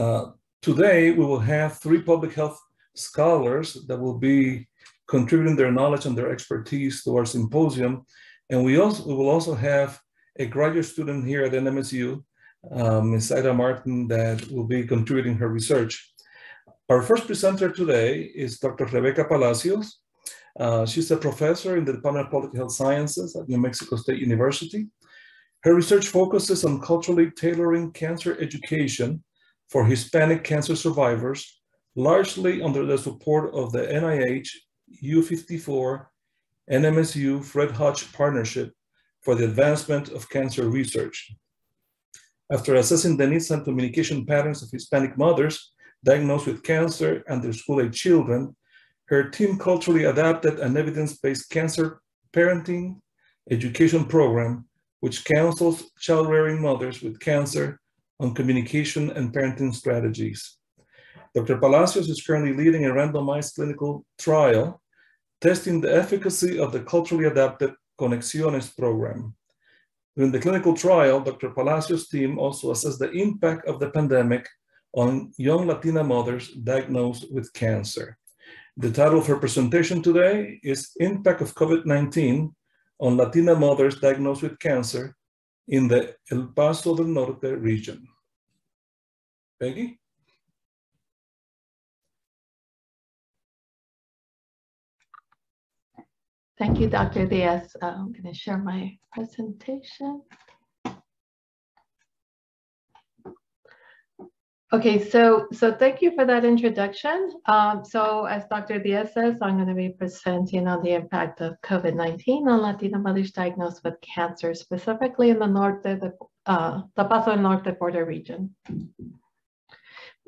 Uh, today, we will have three public health scholars that will be contributing their knowledge and their expertise to our symposium. And we also we will also have a graduate student here at NMSU, um, Ms. Zaira Martin, that will be contributing her research. Our first presenter today is Dr. Rebecca Palacios. Uh, she's a professor in the Department of Public Health Sciences at New Mexico State University. Her research focuses on culturally tailoring cancer education for Hispanic cancer survivors, largely under the support of the NIH U54 NMSU Fred Hutch Partnership for the Advancement of Cancer Research. After assessing the needs and communication patterns of Hispanic mothers diagnosed with cancer and their school-age children, her team culturally adapted an evidence-based cancer parenting education program which counsels child-rearing mothers with cancer on communication and parenting strategies. Dr. Palacios is currently leading a randomized clinical trial testing the efficacy of the culturally adapted Conexiones program. During the clinical trial, Dr. Palacios' team also assessed the impact of the pandemic on young Latina mothers diagnosed with cancer. The title of her presentation today is Impact of COVID-19 on Latina mothers diagnosed with cancer in the El Paso del Norte region. Peggy? Thank you, Dr. Diaz. Uh, I'm going to share my presentation. Okay, so so thank you for that introduction. Um, so as Dr. Diaz says, I'm going to be presenting on the impact of COVID-19 on Latina mothers diagnosed with cancer, specifically in the norte, the, uh, the Paso Norte border region.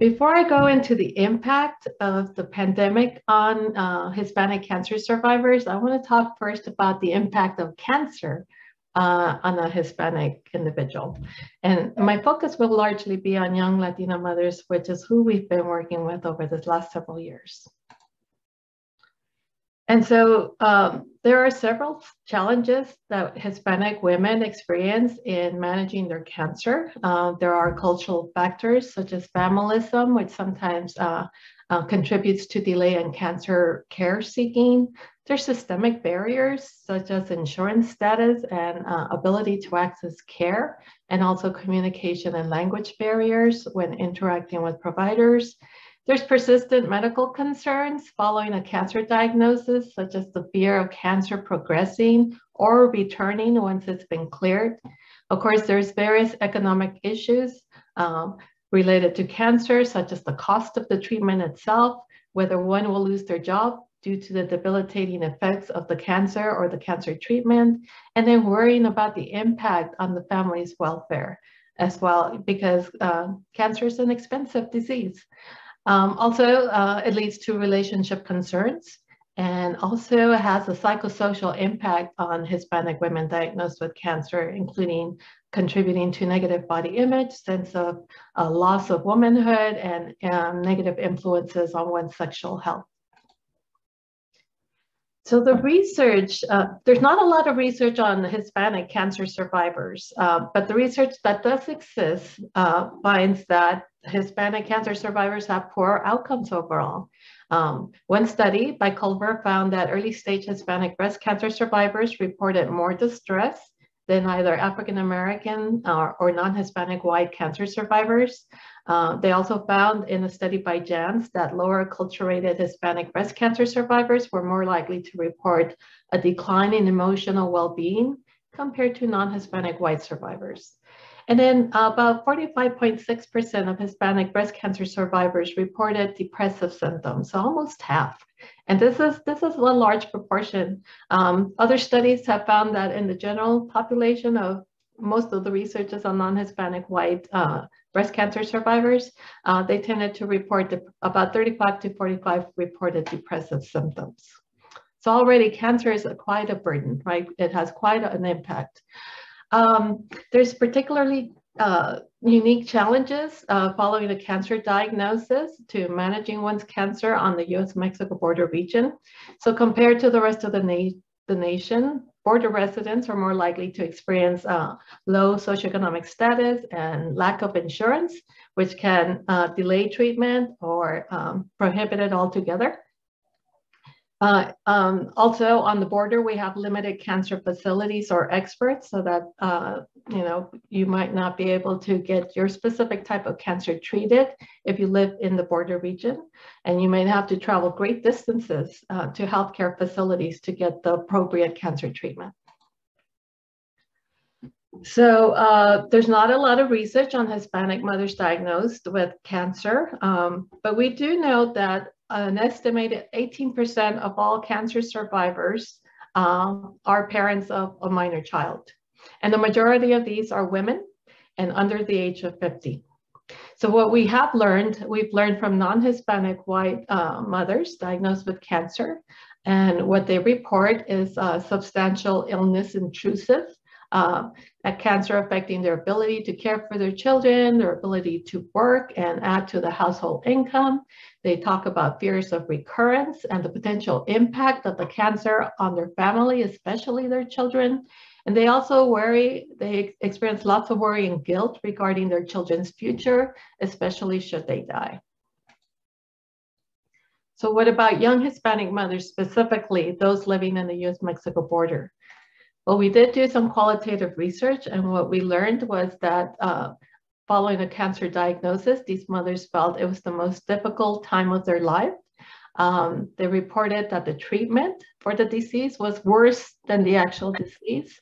Before I go into the impact of the pandemic on uh, Hispanic cancer survivors, I want to talk first about the impact of cancer uh, on a Hispanic individual. And my focus will largely be on young Latina mothers, which is who we've been working with over the last several years. And so um, there are several challenges that Hispanic women experience in managing their cancer. Uh, there are cultural factors such as familism, which sometimes uh, uh, contributes to delay in cancer care seeking. There's systemic barriers such as insurance status and uh, ability to access care, and also communication and language barriers when interacting with providers. There's persistent medical concerns following a cancer diagnosis, such as the fear of cancer progressing or returning once it's been cleared. Of course, there's various economic issues um, related to cancer, such as the cost of the treatment itself, whether one will lose their job due to the debilitating effects of the cancer or the cancer treatment, and then worrying about the impact on the family's welfare as well, because uh, cancer is an expensive disease. Um, also, uh, it leads to relationship concerns and also has a psychosocial impact on Hispanic women diagnosed with cancer, including contributing to negative body image, sense of uh, loss of womanhood, and um, negative influences on one's sexual health. So the research, uh, there's not a lot of research on Hispanic cancer survivors, uh, but the research that does exist uh, finds that Hispanic cancer survivors have poor outcomes overall. Um, one study by Culver found that early stage Hispanic breast cancer survivors reported more distress than either African American or, or non-Hispanic white cancer survivors. Uh, they also found in a study by Jans that lower acculturated Hispanic breast cancer survivors were more likely to report a decline in emotional well-being compared to non-Hispanic white survivors. And then about 45.6% of Hispanic breast cancer survivors reported depressive symptoms, so almost half. And this is, this is a large proportion. Um, other studies have found that in the general population of most of the researchers on non-Hispanic white uh, breast cancer survivors, uh, they tended to report about 35 to 45 reported depressive symptoms. So already cancer is a, quite a burden, right? It has quite an impact. Um, there's particularly uh, unique challenges uh, following a cancer diagnosis to managing one's cancer on the US-Mexico border region. So compared to the rest of the na the nation, border residents are more likely to experience uh, low socioeconomic status and lack of insurance, which can uh, delay treatment or um, prohibit it altogether. Uh, um, also on the border, we have limited cancer facilities or experts so that, uh, you know, you might not be able to get your specific type of cancer treated if you live in the border region. And you may have to travel great distances uh, to healthcare facilities to get the appropriate cancer treatment. So uh, there's not a lot of research on Hispanic mothers diagnosed with cancer, um, but we do know that an estimated 18% of all cancer survivors um, are parents of a minor child. And the majority of these are women and under the age of 50. So what we have learned, we've learned from non-Hispanic white uh, mothers diagnosed with cancer, and what they report is uh, substantial illness intrusive, uh, cancer affecting their ability to care for their children, their ability to work and add to the household income. They talk about fears of recurrence and the potential impact of the cancer on their family, especially their children. And they also worry, they experience lots of worry and guilt regarding their children's future, especially should they die. So what about young Hispanic mothers, specifically those living in the US-Mexico border? Well, we did do some qualitative research and what we learned was that uh, following a cancer diagnosis, these mothers felt it was the most difficult time of their life. Um, they reported that the treatment for the disease was worse than the actual disease.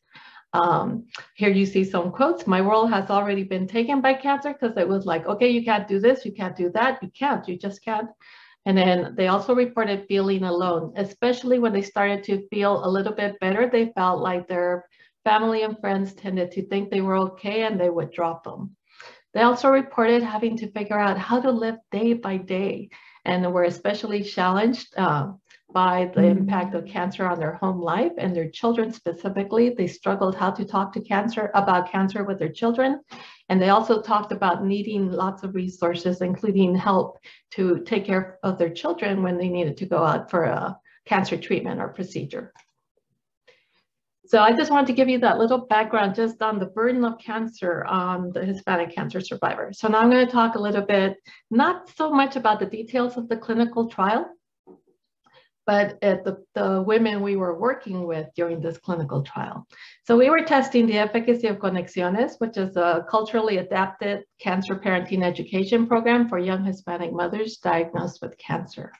Um, here you see some quotes. My world has already been taken by cancer because it was like, okay, you can't do this, you can't do that, you can't, you just can't. And then they also reported feeling alone, especially when they started to feel a little bit better. They felt like their family and friends tended to think they were okay and they would drop them. They also reported having to figure out how to live day by day and were especially challenged uh, by the mm-hmm. impact of cancer on their home life and their children specifically. They struggled how to talk to cancer about cancer with their children. And they also talked about needing lots of resources, including help to take care of their children when they needed to go out for a cancer treatment or procedure. So I just wanted to give you that little background just on the burden of cancer on the Hispanic cancer survivor. So now I'm going to talk a little bit, not so much about the details of the clinical trial, but at the, the women we were working with during this clinical trial. So we were testing the efficacy of Conexiones, which is a culturally adapted cancer parenting education program for young Hispanic mothers diagnosed with cancer.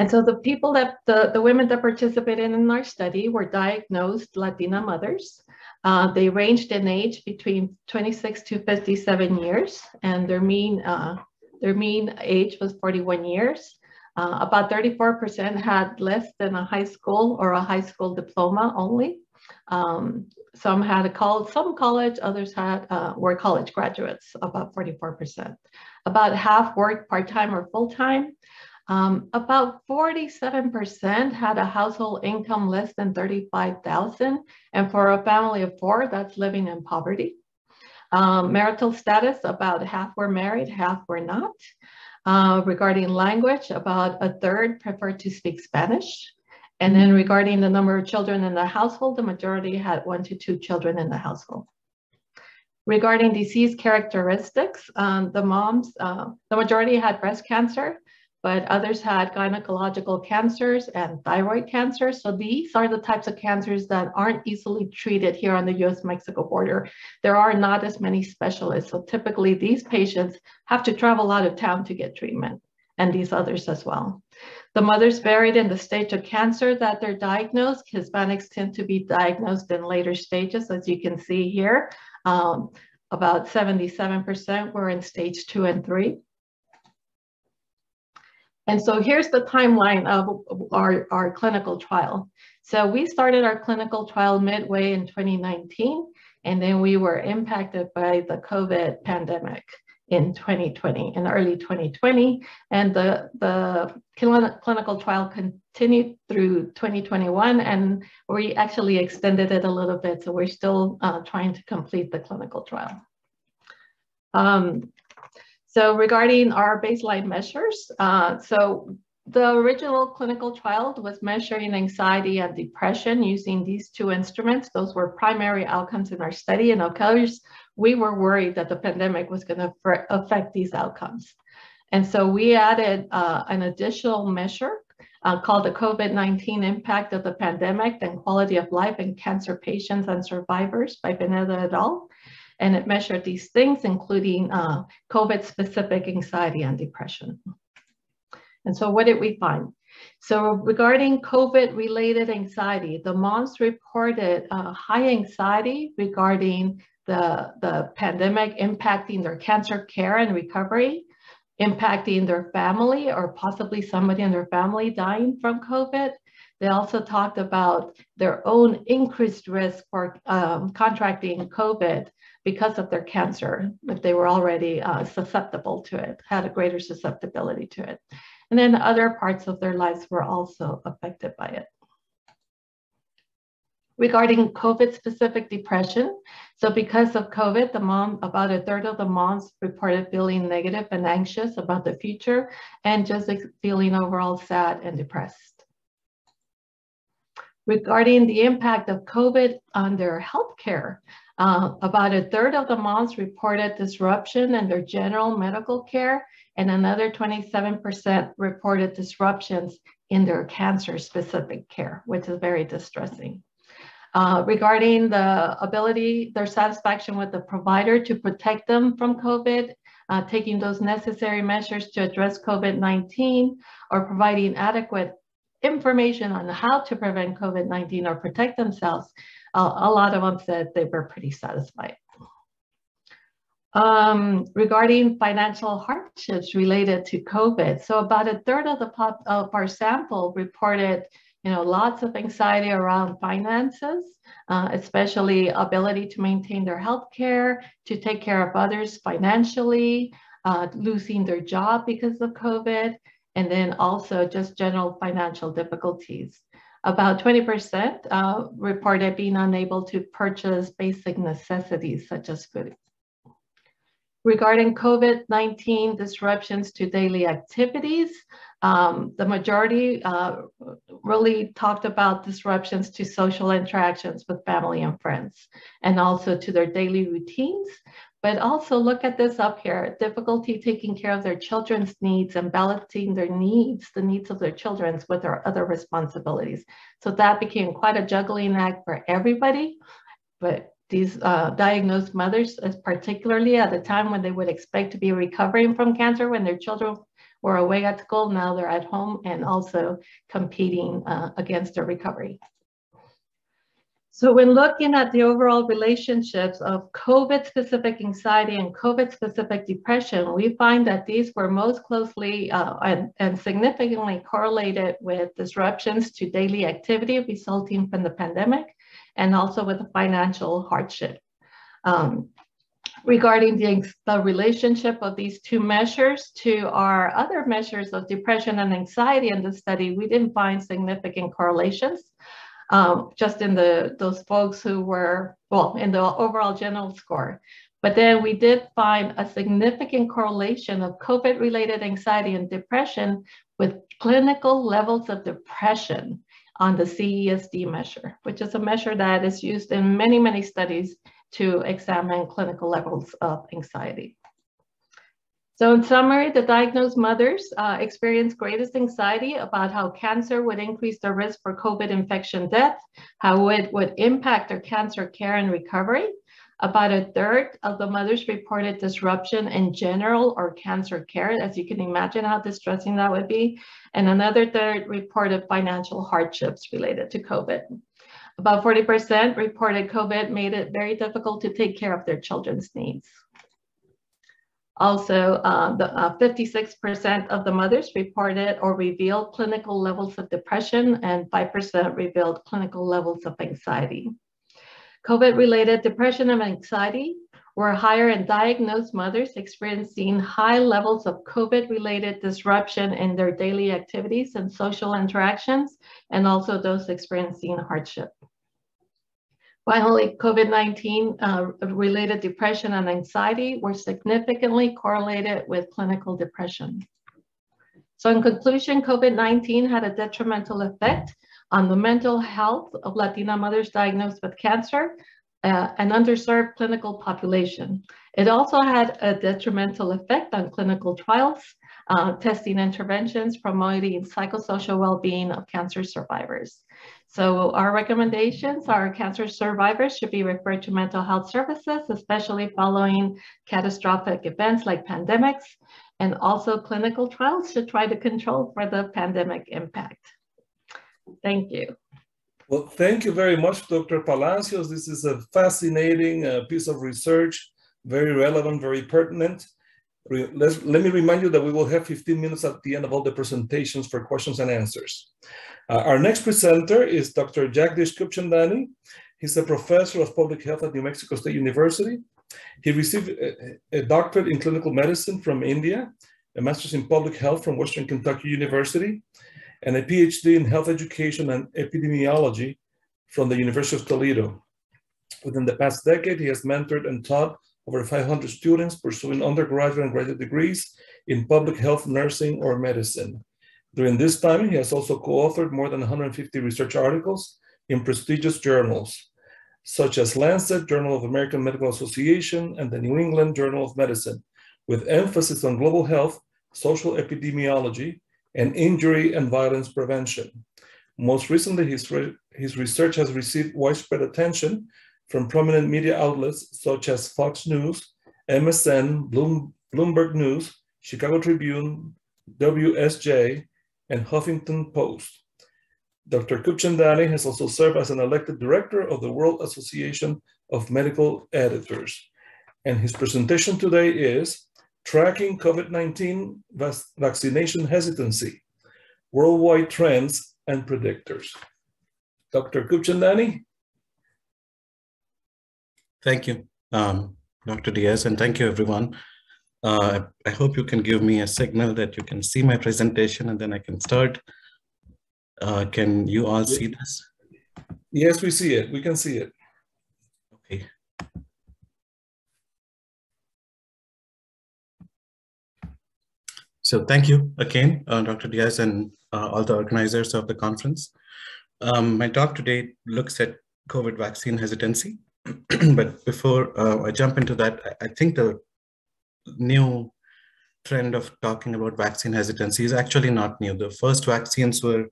And so the people that, the, the women that participated in our study were diagnosed Latina mothers. Uh, they ranged in age between 26 to 57 years, and their mean, uh, their mean age was 41 years. Uh, about 34% had less than a high school or a high school diploma only. Um, some had a college, some college, others had uh, were college graduates, about 44%. About half worked part-time or full-time. Um, about 47% had a household income less than 35,000. And for a family of four, that's living in poverty. Um, marital status, about half were married, half were not. Uh, regarding language, about a third preferred to speak Spanish. And then regarding the number of children in the household, the majority had one to two children in the household. Regarding disease characteristics, um, the moms, uh, the majority had breast cancer, but others had gynecological cancers and thyroid cancer. So these are the types of cancers that aren't easily treated here on the US-Mexico border. There are not as many specialists. So typically these patients have to travel out of town to get treatment and these others as well. The mothers varied in the stage of cancer that they're diagnosed. Hispanics tend to be diagnosed in later stages, as you can see here. Um, about 77% were in stage two and three. And so here's the timeline of our, our clinical trial. So we started our clinical trial midway in 2019, and then we were impacted by the COVID pandemic in 2020, in early 2020. And the, the clinical trial continued through 2021, and we actually extended it a little bit. So we're still uh, trying to complete the clinical trial. Um, so regarding our baseline measures, uh, so the original clinical trial was measuring anxiety and depression using these two instruments. Those were primary outcomes in our study. And of course, we were worried that the pandemic was going to affect these outcomes. And so we added uh, an additional measure uh, called the COVID-19 impact of the pandemic and quality of life in cancer patients and survivors by Pineda et al. And it measured these things, including uh, COVID-specific anxiety and depression. And so what did we find? So regarding COVID-related anxiety, the moms reported uh, high anxiety regarding the, the pandemic impacting their cancer care and recovery, impacting their family or possibly somebody in their family dying from COVID. They also talked about their own increased risk for um, contracting COVID because of their cancer, if they were already uh, susceptible to it, had a greater susceptibility to it. And then other parts of their lives were also affected by it. Regarding COVID-specific depression, so because of COVID, the mom, about a third of the moms reported feeling negative and anxious about the future and just feeling overall sad and depressed. Regarding the impact of COVID on their healthcare, uh, about a third of the moms reported disruption in their general medical care, and another 27% reported disruptions in their cancer-specific care, which is very distressing. Uh, regarding the ability, their satisfaction with the provider to protect them from COVID, uh, taking those necessary measures to address COVID-19, or providing adequate information on how to prevent COVID-19 or protect themselves, uh, a lot of them said they were pretty satisfied. Um, regarding financial hardships related to COVID, so about a third of the pop, of our sample reported, you know, lots of anxiety around finances, uh, especially ability to maintain their health care, to take care of others financially, uh, losing their job because of COVID, and then also just general financial difficulties. About 20% uh, reported being unable to purchase basic necessities such as food. Regarding COVID-19 disruptions to daily activities, um, the majority uh, really talked about disruptions to social interactions with family and friends, and also to their daily routines. But also look at this up here, difficulty taking care of their children's needs and balancing their needs, the needs of their children with their other responsibilities. So that became quite a juggling act for everybody. But these uh, diagnosed mothers, particularly at the time when they would expect to be recovering from cancer when their children were away at school, now they're at home and also competing uh, against their recovery. So when looking at the overall relationships of COVID-specific anxiety and COVID-specific depression, we find that these were most closely uh, and, and, significantly correlated with disruptions to daily activity resulting from the pandemic and also with financial hardship. Um, regarding the, the relationship of these two measures to our other measures of depression and anxiety in the study, we didn't find significant correlations um, just in the those folks who were, well, in the overall general score. But then we did find a significant correlation of COVID-related anxiety and depression with clinical levels of depression on the CESD measure, which is a measure that is used in many, many studies to examine clinical levels of anxiety. So in summary, the diagnosed mothers uh, experience greatest anxiety about how cancer would increase their risk for COVID infection death, how it would impact their cancer care and recovery. About a third of the mothers reported disruption in general or cancer care, as you can imagine how distressing that would be. And another third reported financial hardships related to COVID. About 40% reported COVID made it very difficult to take care of their children's needs. Also, uh, the 56% uh, of the mothers reported or revealed clinical levels of depression and 5% revealed clinical levels of anxiety. COVID-related depression and anxiety were higher in diagnosed mothers experiencing high levels of COVID-related disruption in their daily activities and social interactions, and also those experiencing hardship. Finally, COVID-19 uh, related depression and anxiety were significantly correlated with clinical depression. So in conclusion, COVID-19 had a detrimental effect on the mental health of Latina mothers diagnosed with cancer, uh, an underserved clinical population. It also had a detrimental effect on clinical trials, uh, testing interventions, promoting psychosocial well-being of cancer survivors. So our recommendations are cancer survivors should be referred to mental health services, especially following catastrophic events like pandemics, and also clinical trials to try to control for the pandemic impact. Thank you. Well, thank you very much, Dr. Palacios. This is a fascinating uh, piece of research, very relevant, very pertinent. Let's, let me remind you that we will have 15 minutes at the end of all the presentations for questions and answers. Uh, our next presenter is Dr. Jagdish Khubchandani. He's a professor of public health at New Mexico State University. He received a, a doctorate in clinical medicine from India, a master's in public health from Western Kentucky University, and a PhD in health education and epidemiology from the University of Toledo. Within the past decade, he has mentored and taught over 500 students pursuing undergraduate and graduate degrees in public health, nursing, or medicine. During this time, he has also co-authored more than 150 research articles in prestigious journals, such as Lancet, Journal of American Medical Association, and the New England Journal of Medicine, with emphasis on global health, social epidemiology, and injury and violence prevention. Most recently, his, re his research has received widespread attention from prominent media outlets such as Fox News, MSN, Bloom, Bloomberg News, Chicago Tribune, WSJ, and Huffington Post. Dr. Khubchandani has also served as an elected director of the World Association of Medical Editors. And his presentation today is Tracking COVID-19 Vaccination Hesitancy, Worldwide Trends and Predictors. Dr. Khubchandani? Thank you, um, Dr. Diaz, and thank you, everyone. Uh, I hope you can give me a signal that you can see my presentation and then I can start. Uh, can you all see this? Yes, we see it. We can see it. Okay. So thank you again, uh, Dr. Diaz and uh, all the organizers of the conference. Um, my talk today looks at COVID vaccine hesitancy. but before uh, I jump into that, I think the new trend of talking about vaccine hesitancy is actually not new. The first vaccines were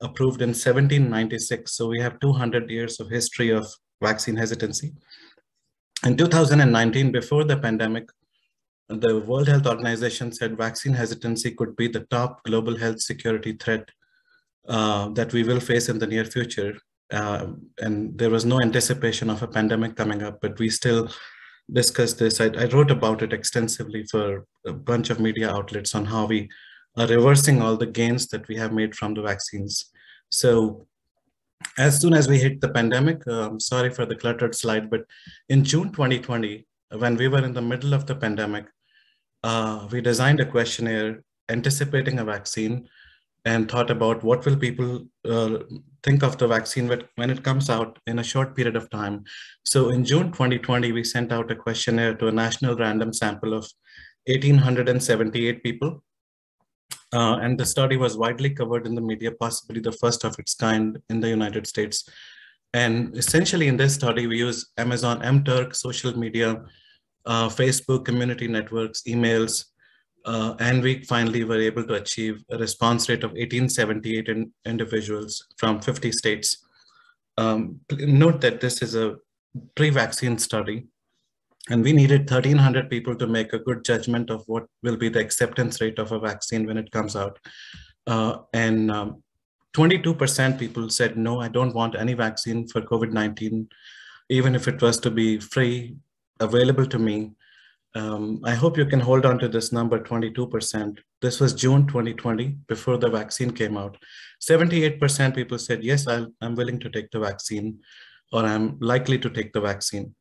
approved in 1796. So we have 200 years of history of vaccine hesitancy. In 2019, before the pandemic, the World Health Organization said vaccine hesitancy could be the top global health security threat uh, that we will face in the near future. Uh, and there was no anticipation of a pandemic coming up, but we still discussed this. I, I, wrote about it extensively for a bunch of media outlets on how we are reversing all the gains that we have made from the vaccines. So as soon as we hit the pandemic, uh, sorry for the cluttered slide, but in June 2020, when we were in the middle of the pandemic, uh, we designed a questionnaire anticipating a vaccine and thought about what will people uh, think of the vaccine when it comes out in a short period of time. So in June 2020, we sent out a questionnaire to a national random sample of 1,878 people. Uh, and the study was widely covered in the media, possibly the first of its kind in the United States. And essentially in this study, we use Amazon MTurk, social media, uh, Facebook community networks, emails, uh, and we finally were able to achieve a response rate of 1878 in individuals from 50 states. Um, note that this is a pre-vaccine study, and we needed 1,300 people to make a good judgment of what will be the acceptance rate of a vaccine when it comes out. Uh, and 22% um, people said, no, I don't want any vaccine for COVID-19, even if it was to be free, available to me. Um, I hope you can hold on to this number 22%. This was June 2020, before the vaccine came out. 78% people said, yes, i am willing to take the vaccine or I'm likely to take the vaccine.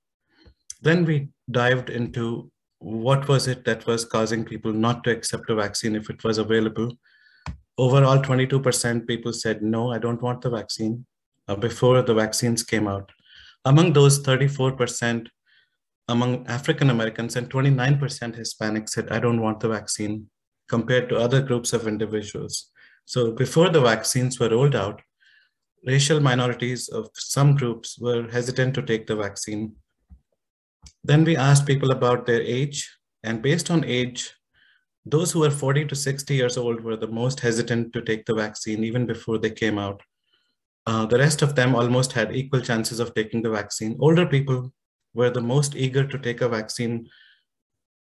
Then we dived into what was it that was causing people not to accept a vaccine if it was available. Overall, 22% people said, no, I don't want the vaccine uh, before the vaccines came out. Among those 34%, among African Americans and 29% Hispanics said, I don't want the vaccine compared to other groups of individuals. So before the vaccines were rolled out, racial minorities of some groups were hesitant to take the vaccine. Then we asked people about their age, and based on age, those who were 40 to 60 years old were the most hesitant to take the vaccine even before they came out. Uh, the rest of them almost had equal chances of taking the vaccine. Older people were the most eager to take a vaccine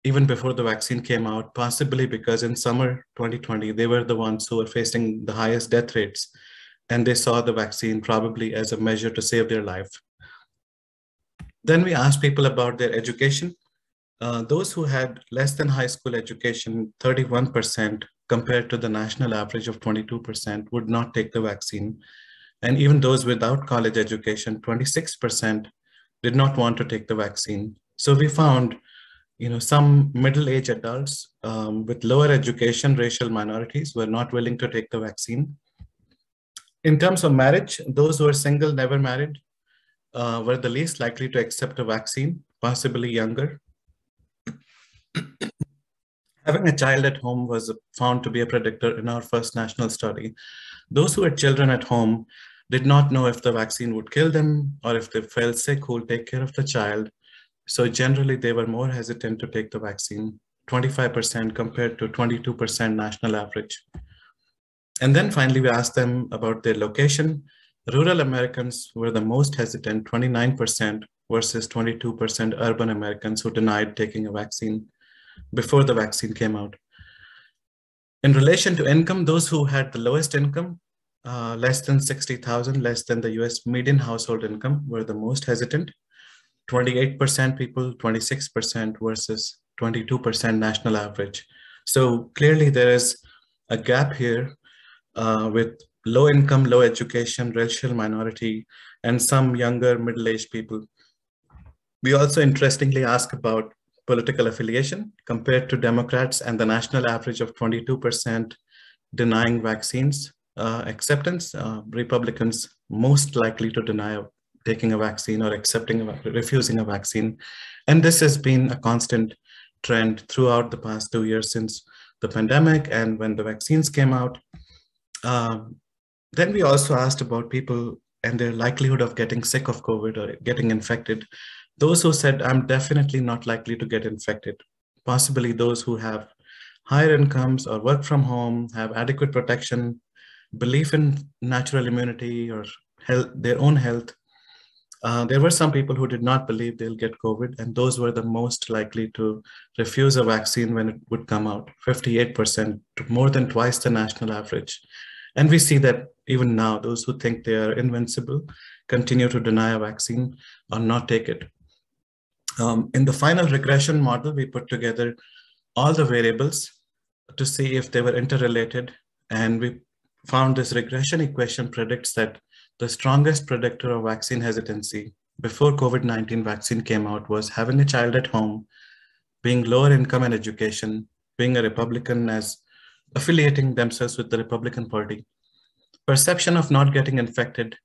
even before the vaccine came out, possibly because in summer 2020, they were the ones who were facing the highest death rates. And they saw the vaccine probably as a measure to save their life. Then we asked people about their education. Uh, those who had less than high school education, 31% compared to the national average of 22% would not take the vaccine. And even those without college education, 26% did not want to take the vaccine. So we found, you know, some middle-aged adults um, with lower education, racial minorities were not willing to take the vaccine. In terms of marriage, those who are single, never married, uh, were the least likely to accept a vaccine, possibly younger. Having a child at home was found to be a predictor in our first national study. Those who had children at home did not know if the vaccine would kill them or if they fell sick, who would take care of the child. So generally, they were more hesitant to take the vaccine, 25% compared to 22% national average. And then finally, we asked them about their location. Rural Americans were the most hesitant, 29% versus 22% urban Americans who denied taking a vaccine before the vaccine came out. In relation to income, those who had the lowest income uh, less than 60,000, less than the US median household income were the most hesitant. 28% people, 26% versus 22% national average. So clearly there is a gap here uh, with low income, low education, racial minority, and some younger middle-aged people. We also interestingly ask about political affiliation compared to Democrats and the national average of 22% denying vaccines acceptance, uh, Republicans most likely to deny taking a vaccine or accepting, a, refusing a vaccine. And this has been a constant trend throughout the past two years since the pandemic and when the vaccines came out. Um, then we also asked about people and their likelihood of getting sick of COVID or getting infected. Those who said, I'm definitely not likely to get infected, possibly those who have higher incomes or work from home, have adequate protection belief in natural immunity or health, their own health. Uh, there were some people who did not believe they'll get COVID, and those were the most likely to refuse a vaccine when it would come out 58%, to more than twice the national average. And we see that even now, those who think they are invincible continue to deny a vaccine or not take it. Um, in the final regression model, we put together all the variables to see if they were interrelated, and we found this regression equation predicts that the strongest predictor of vaccine hesitancy before COVID-19 vaccine came out was having a child at home, being lower income and education, being a Republican as affiliating themselves with the Republican Party, perception of not getting infected,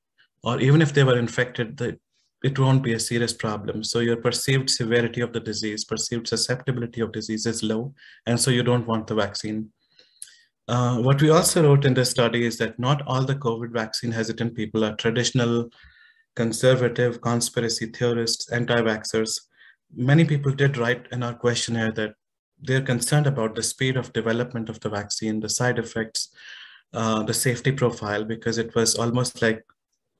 or even if they were infected, the, it won't be a serious problem. So your perceived severity of the disease, perceived susceptibility of disease is low, and so you don't want the vaccine. Uh, what we also wrote in this study is that not all the COVID vaccine hesitant people are traditional, conservative, conspiracy theorists, anti-vaxxers. Many people did write in our questionnaire that they're concerned about the speed of development of the vaccine, the side effects, uh, the safety profile, because it was almost like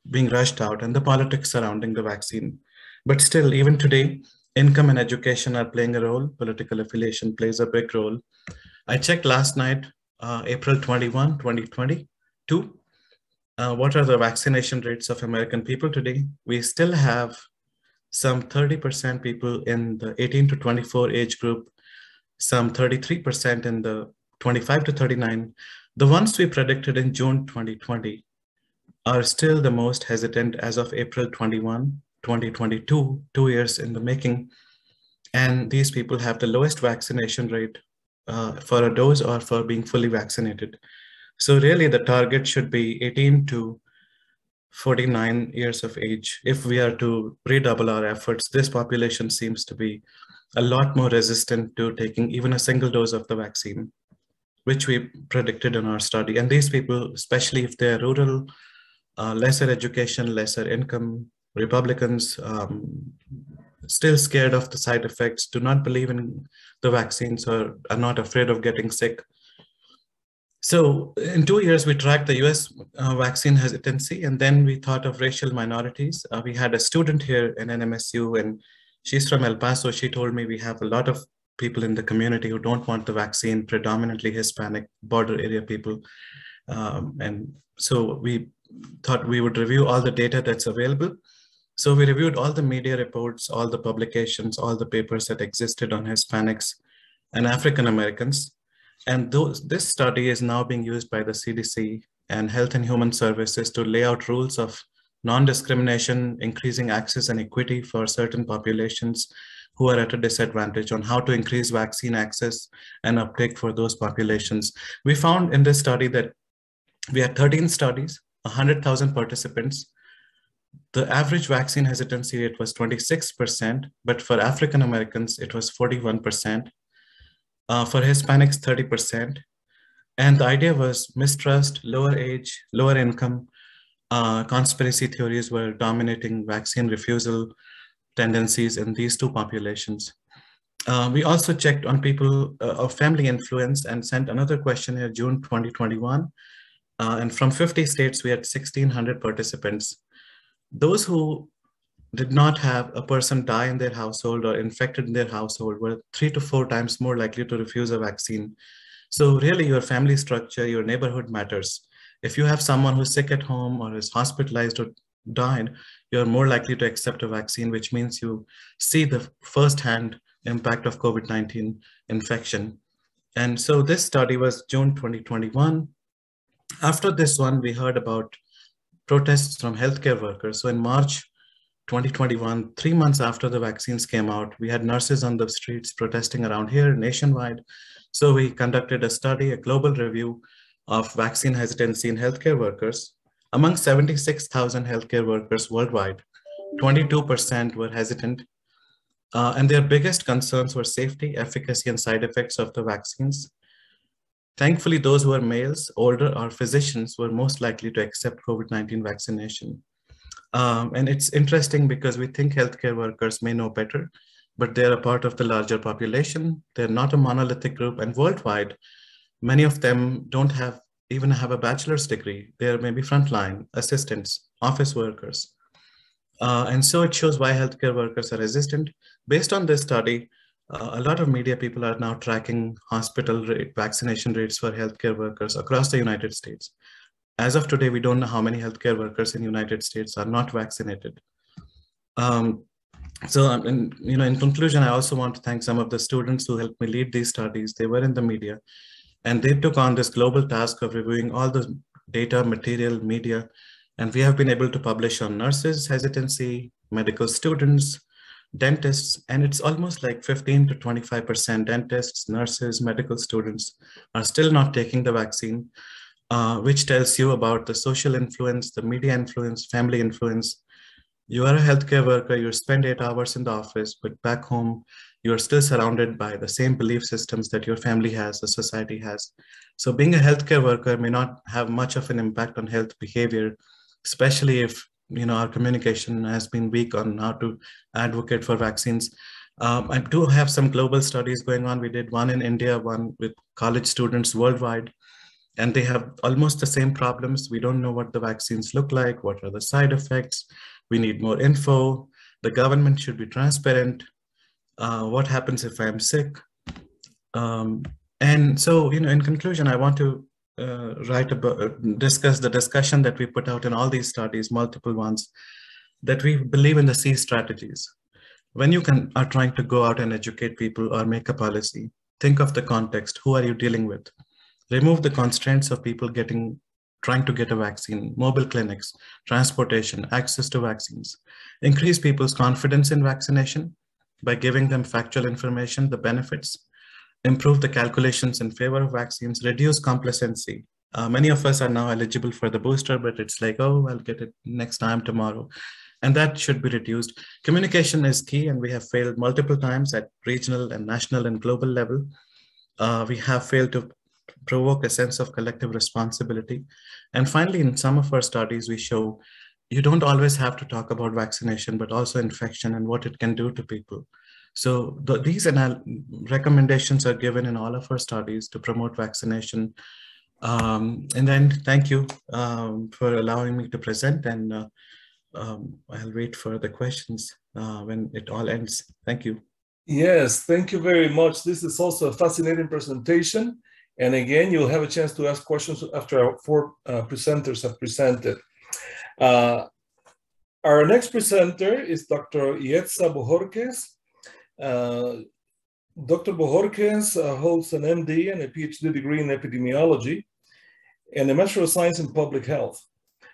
being rushed out and the politics surrounding the vaccine. But still, even today, income and education are playing a role. Political affiliation plays a big role. I checked last night uh, April 21, 2022. Uh, what are the vaccination rates of American people today? We still have some 30% people in the 18 to 24 age group, some 33% in the 25 to 39. The ones we predicted in June 2020 are still the most hesitant as of April 21, 2022, two years in the making. And these people have the lowest vaccination rate uh, for a dose or for being fully vaccinated. So really the target should be 18 to 49 years of age. If we are to redouble our efforts, this population seems to be a lot more resistant to taking even a single dose of the vaccine. which we predicted in our study. And these people, especially if they're rural, uh, lesser education, lesser income, Republicans, um, still scared of the side effects, do not believe in the vaccines or are not afraid of getting sick. So in two years, we tracked the US uh, vaccine hesitancy, and then we thought of racial minorities. Uh, we had a student here in NMSU, and she's from El Paso. She told me we have a lot of people in the community who don't want the vaccine, predominantly Hispanic border area people. Um, and so we thought we would review all the data that's available. So we reviewed all the media reports, all the publications, all the papers that existed on Hispanics and African Americans. And those, this study is now being used by the CDC and Health and Human Services to lay out rules of non-discrimination, increasing access and equity for certain populations who are at a disadvantage on how to increase vaccine access and uptake for those populations. We found in this study that we had 13 studies, 100,000 participants, the average vaccine hesitancy rate was 26%, but for African Americans, it was 41%. Uh, for Hispanics, 30%. And the idea was mistrust, lower age, lower income, uh, conspiracy theories were dominating vaccine refusal tendencies in these two populations. Uh, we also checked on people uh, of family influence and sent another questionnaire June 2021. Uh, and from 50 states, we had 1,600 participants those who did not have a person die in their household or infected in their household were three to four times more likely to refuse a vaccine. So really your family structure, your neighborhood matters. If you have someone who's sick at home or is hospitalized or died, you're more likely to accept a vaccine, which means you see the firsthand impact of COVID-19 infection. And so this study was June 2021. After this one, we heard about protests from healthcare workers. So in March 2021, three months after the vaccines came out, we had nurses on the streets protesting around here nationwide. So we conducted a study, a global review of vaccine hesitancy in healthcare workers. Among 76,000 healthcare workers worldwide, 22% were hesitant. Uh, and their biggest concerns were safety, efficacy, and side effects of the vaccines. Thankfully, those who are males, older, or physicians were most likely to accept COVID-19 vaccination. Um, and it's interesting because we think healthcare workers may know better, but they're a part of the larger population. They're not a monolithic group, and worldwide, many of them don't have even have a bachelor's degree. They're maybe frontline assistants, office workers. Uh, and so it shows why healthcare workers are resistant. Based on this study, uh, a lot of media people are now tracking hospital rate, vaccination rates for healthcare workers across the United States. As of today, we don't know how many healthcare workers in the United States are not vaccinated. Um, so, you know, in conclusion, I also want to thank some of the students who helped me lead these studies. They were in the media, and they took on this global task of reviewing all the data, material, media, and we have been able to publish on nurses hesitancy, medical students, dentists, and it's almost like 15 to 25% dentists, nurses, medical students are still not taking the vaccine, uh, which tells you about the social influence, the media influence, family influence. You are a healthcare worker, you spend eight hours in the office, but back home, you're still surrounded by the same belief systems that your family has, the society has. So being a healthcare worker may not have much of an impact on health behavior, especially if you know, our communication has been weak on how to advocate for vaccines. Um, I do have some global studies going on. We did one in India, one with college students worldwide, and they have almost the same problems. We don't know what the vaccines look like, what are the side effects. We need more info. The government should be transparent. Uh, what happens if I'm sick? Um, and so, you know, in conclusion, I want to uh, write about, uh, discuss the discussion that we put out in all these studies, multiple ones, that we believe in the C strategies. When you can are trying to go out and educate people or make a policy, think of the context. Who are you dealing with? Remove the constraints of people getting trying to get a vaccine, mobile clinics, transportation, access to vaccines. Increase people's confidence in vaccination by giving them factual information, the benefits, improve the calculations in favor of vaccines, reduce complacency. Uh, many of us are now eligible for the booster, but it's like, oh, I'll get it next time tomorrow. And that should be reduced. Communication is key, and we have failed multiple times at regional and national and global level. Uh, we have failed to provoke a sense of collective responsibility. And finally, in some of our studies, we show you don't always have to talk about vaccination, but also infection and what it can do to people. So the, these recommendations are given in all of our studies to promote vaccination. Um, and then thank you um, for allowing me to present and uh, um, I'll wait for the questions uh, when it all ends. Thank you. Yes, thank you very much. This is also a fascinating presentation. And again, you'll have a chance to ask questions after our four uh, presenters have presented. Uh, our next presenter is Dr. Ietza Bojorquez. Uh, Dr. Bojorquez uh, holds an MD and a PhD degree in epidemiology and a Master of Science in Public Health.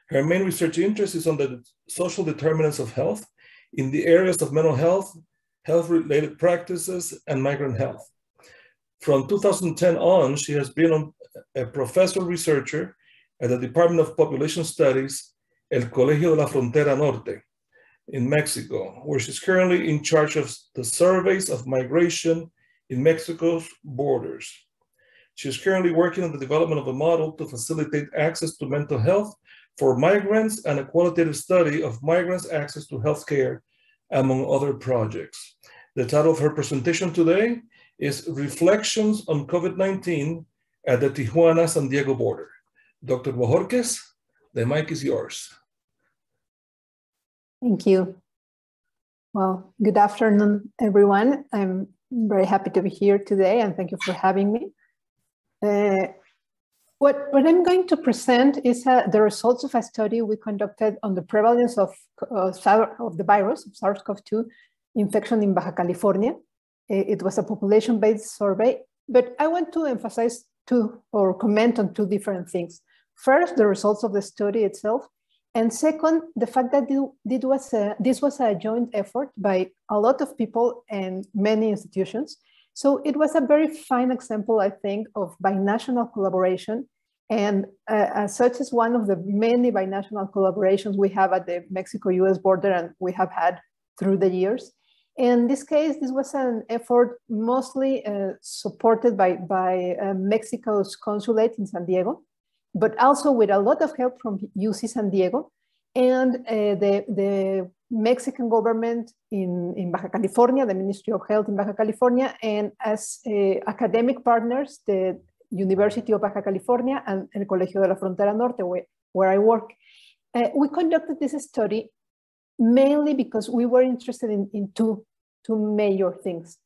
Her main research interest is on the social determinants of health in the areas of mental health, health-related practices, and migrant health. From 2010 on, she has been a professor researcher at the Department of Population Studies, El Colegio de la Frontera Norte in Mexico, where she's currently in charge of the surveys of migration in Mexico's borders. She is currently working on the development of a model to facilitate access to mental health for migrants and a qualitative study of migrants' access to healthcare, among other projects. The title of her presentation today is Reflections on COVID-19 at the Tijuana-San Diego border. Dr. Bojorquez, the mic is yours. Thank you. Well, good afternoon, everyone. I'm very happy to be here today and thank you for having me. Uh, what, what I'm going to present is uh, the results of a study we conducted on the prevalence of, uh, of the virus, of SARS-CoV-2 infection in Baja California. It was a population-based survey, but I want to emphasize two or comment on two different things. First, the results of the study itself, and second, the fact that this was a, this was a joint effort by a lot of people and many institutions, so it was a very fine example, I think, of binational collaboration. And uh, as such is one of the many binational collaborations we have at the Mexico-US border and we have had through the years. In this case, this was an effort mostly uh, supported by, by uh, Mexico's consulate in San Diego, but also with a lot of help from UC San Diego and uh, the, the Mexican government in, in Baja California, the Ministry of Health in Baja California, and as uh, academic partners, the University of Baja California and El Colegio de la Frontera Norte, where, where I work. Uh, we conducted this study mainly because we were interested in, in two, two major things.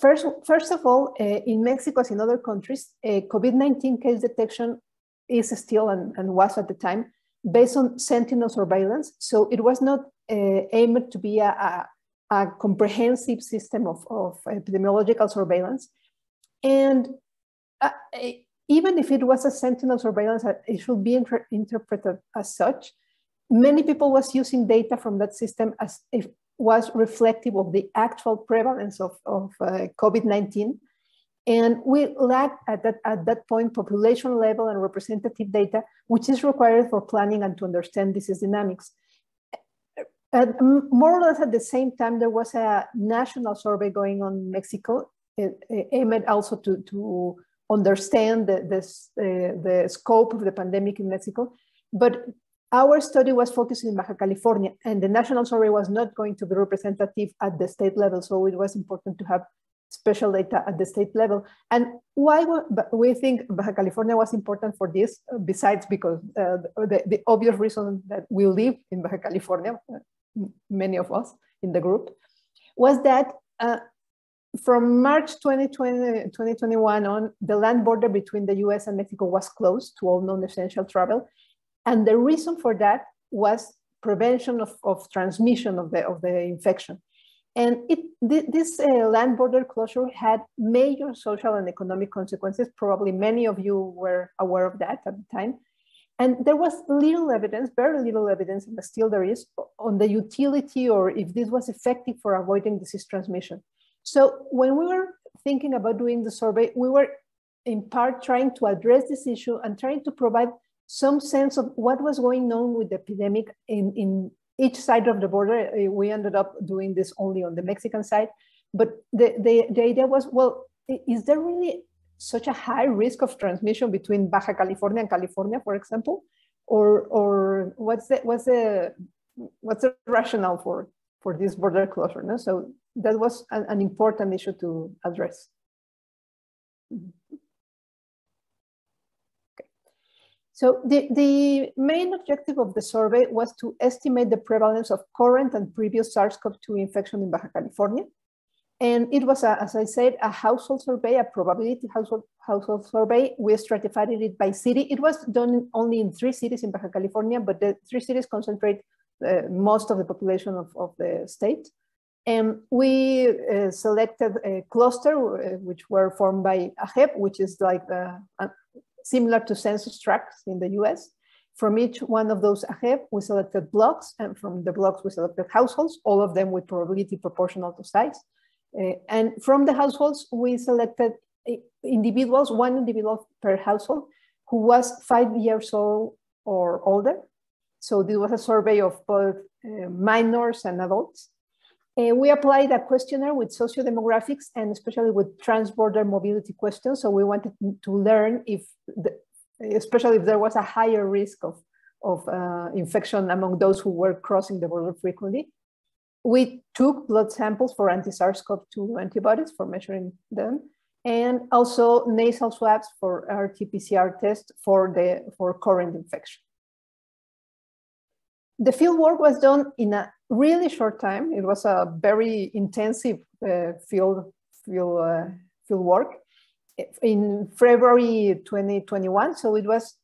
First, first of all, uh, in Mexico, as in other countries, uh, COVID-19 case detection is still and, and was at the time based on sentinel surveillance. So it was not uh, aimed to be a, a, a comprehensive system of, of, epidemiological surveillance. And uh, even if it was a sentinel surveillance, uh, it should be inter interpreted as such. Many people was using data from that system as it was reflective of the actual prevalence of, of uh, COVID-19 and we lacked at that, at that point population level and representative data, which is required for planning and to understand disease dynamics. And more or less at the same time, there was a national survey going on in Mexico, aimed also to, to understand the, this, uh, the scope of the pandemic in Mexico. But our study was focused in Baja California, and the national survey was not going to be representative at the state level. So it was important to have special data at the state level. And why we think Baja California was important for this, besides because uh, the, the obvious reason that we live in Baja California, many of us in the group, was that uh, from March 2020, 2021 on, the land border between the US and Mexico was closed to all non-essential travel. And the reason for that was prevention of, of transmission of the, of the infection. And it, this uh, land border closure had major social and economic consequences. Probably many of you were aware of that at the time. And there was little evidence, very little evidence, and still there is, on the utility or if this was effective for avoiding disease transmission. So when we were thinking about doing the survey, we were in part trying to address this issue and trying to provide some sense of what was going on with the epidemic in, in each side of the border. Uh, we ended up doing this only on the Mexican side. But the, the, the idea was, well, is there really such a high risk of transmission between Baja California and California, for example? Or, or what's the, what's the, what's the rationale for, for this border closure? No? So that was an, an important issue to address. Okay. So the, the main objective of the survey was to estimate the prevalence of current and previous SARS-CoV-2 infection in Baja California. And it was, a, as I said, a household survey, a probability household, household survey. We stratified it by city. It was done only in three cities in Baja California, but the three cities concentrate uh, most of the population of, of the state. And we uh, selected a cluster, uh, which were formed by AGEB, which is like the, uh, similar to census tracts in the US. From each one of those AGEB, we selected blocks, and from the blocks, we selected households, all of them with probability proportional to size. Uh, and from the households, we selected uh, individuals, one individual per household, who was five years old or older. So this was a survey of both uh, minors and adults. Uh, we applied a questionnaire with sociodemographics and especially with transborder mobility questions. So we wanted to learn if, the, especially if there was a higher risk of, of uh, infection among those who were crossing the border frequently we took blood samples for anti-SARS-CoV-2 antibodies for measuring them, and also nasal swabs for RT-PCR test for the for current infection. The field work was done in a really short time. It was a very intensive uh, field field uh, field work in February 2021. So it was